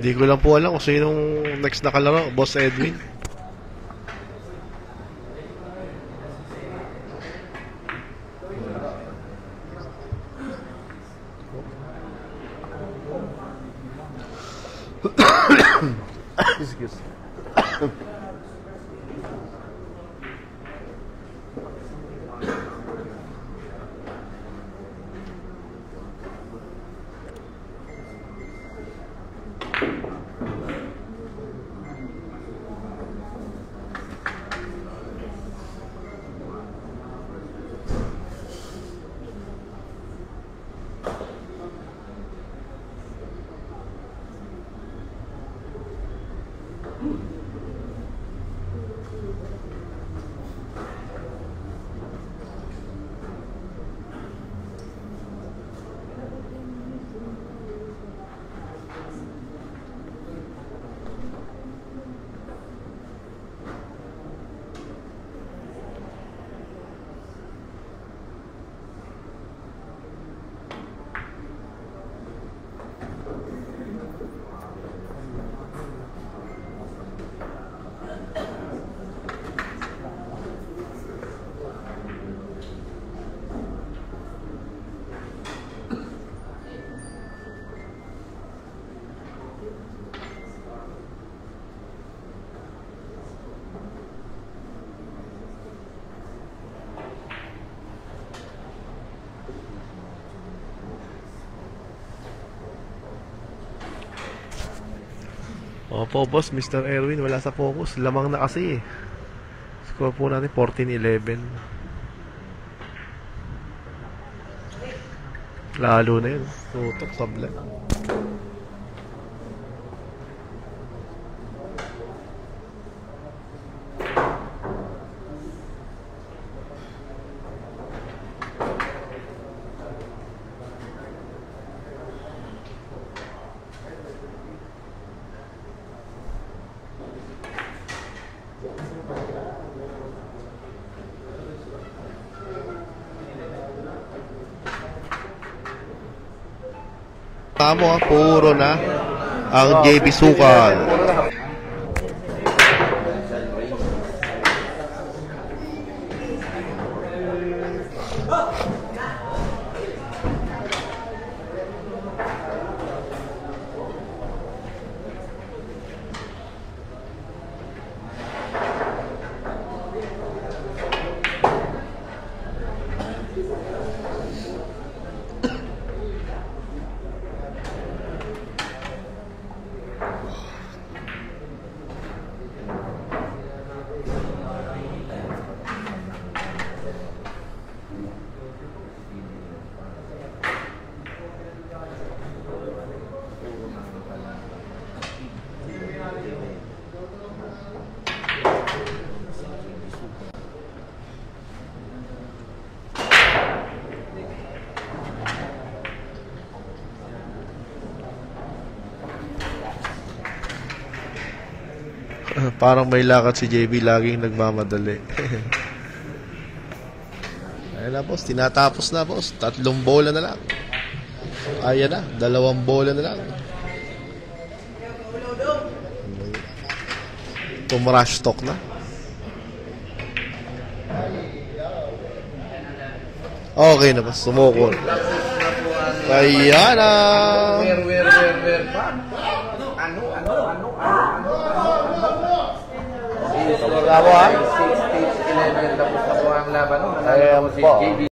Hindi ko lang po alam kung sino yung next na kalaro. Boss Edwin. Opo, boss, Mr. Erwin, wala sa focus. Lamang na kasi eh. Score po natin 14-11. Lalo na yun. Tutok sa vlog. Tamo ah, puro na ang JB Sukal. Parang may lakad si JB laging nagmamadali. Ayun na boss, tinatapos na boss. Tatlong bola na lang. Ayan na, dalawang bola na lang. Tumrush talk na. Okay na boss, sumukol. Ayan na. Where, where, where, where pa? Ano, ano, ano, ano, ano? Bravo, ha? 6, 11, tapos na po ang laban. Ayan po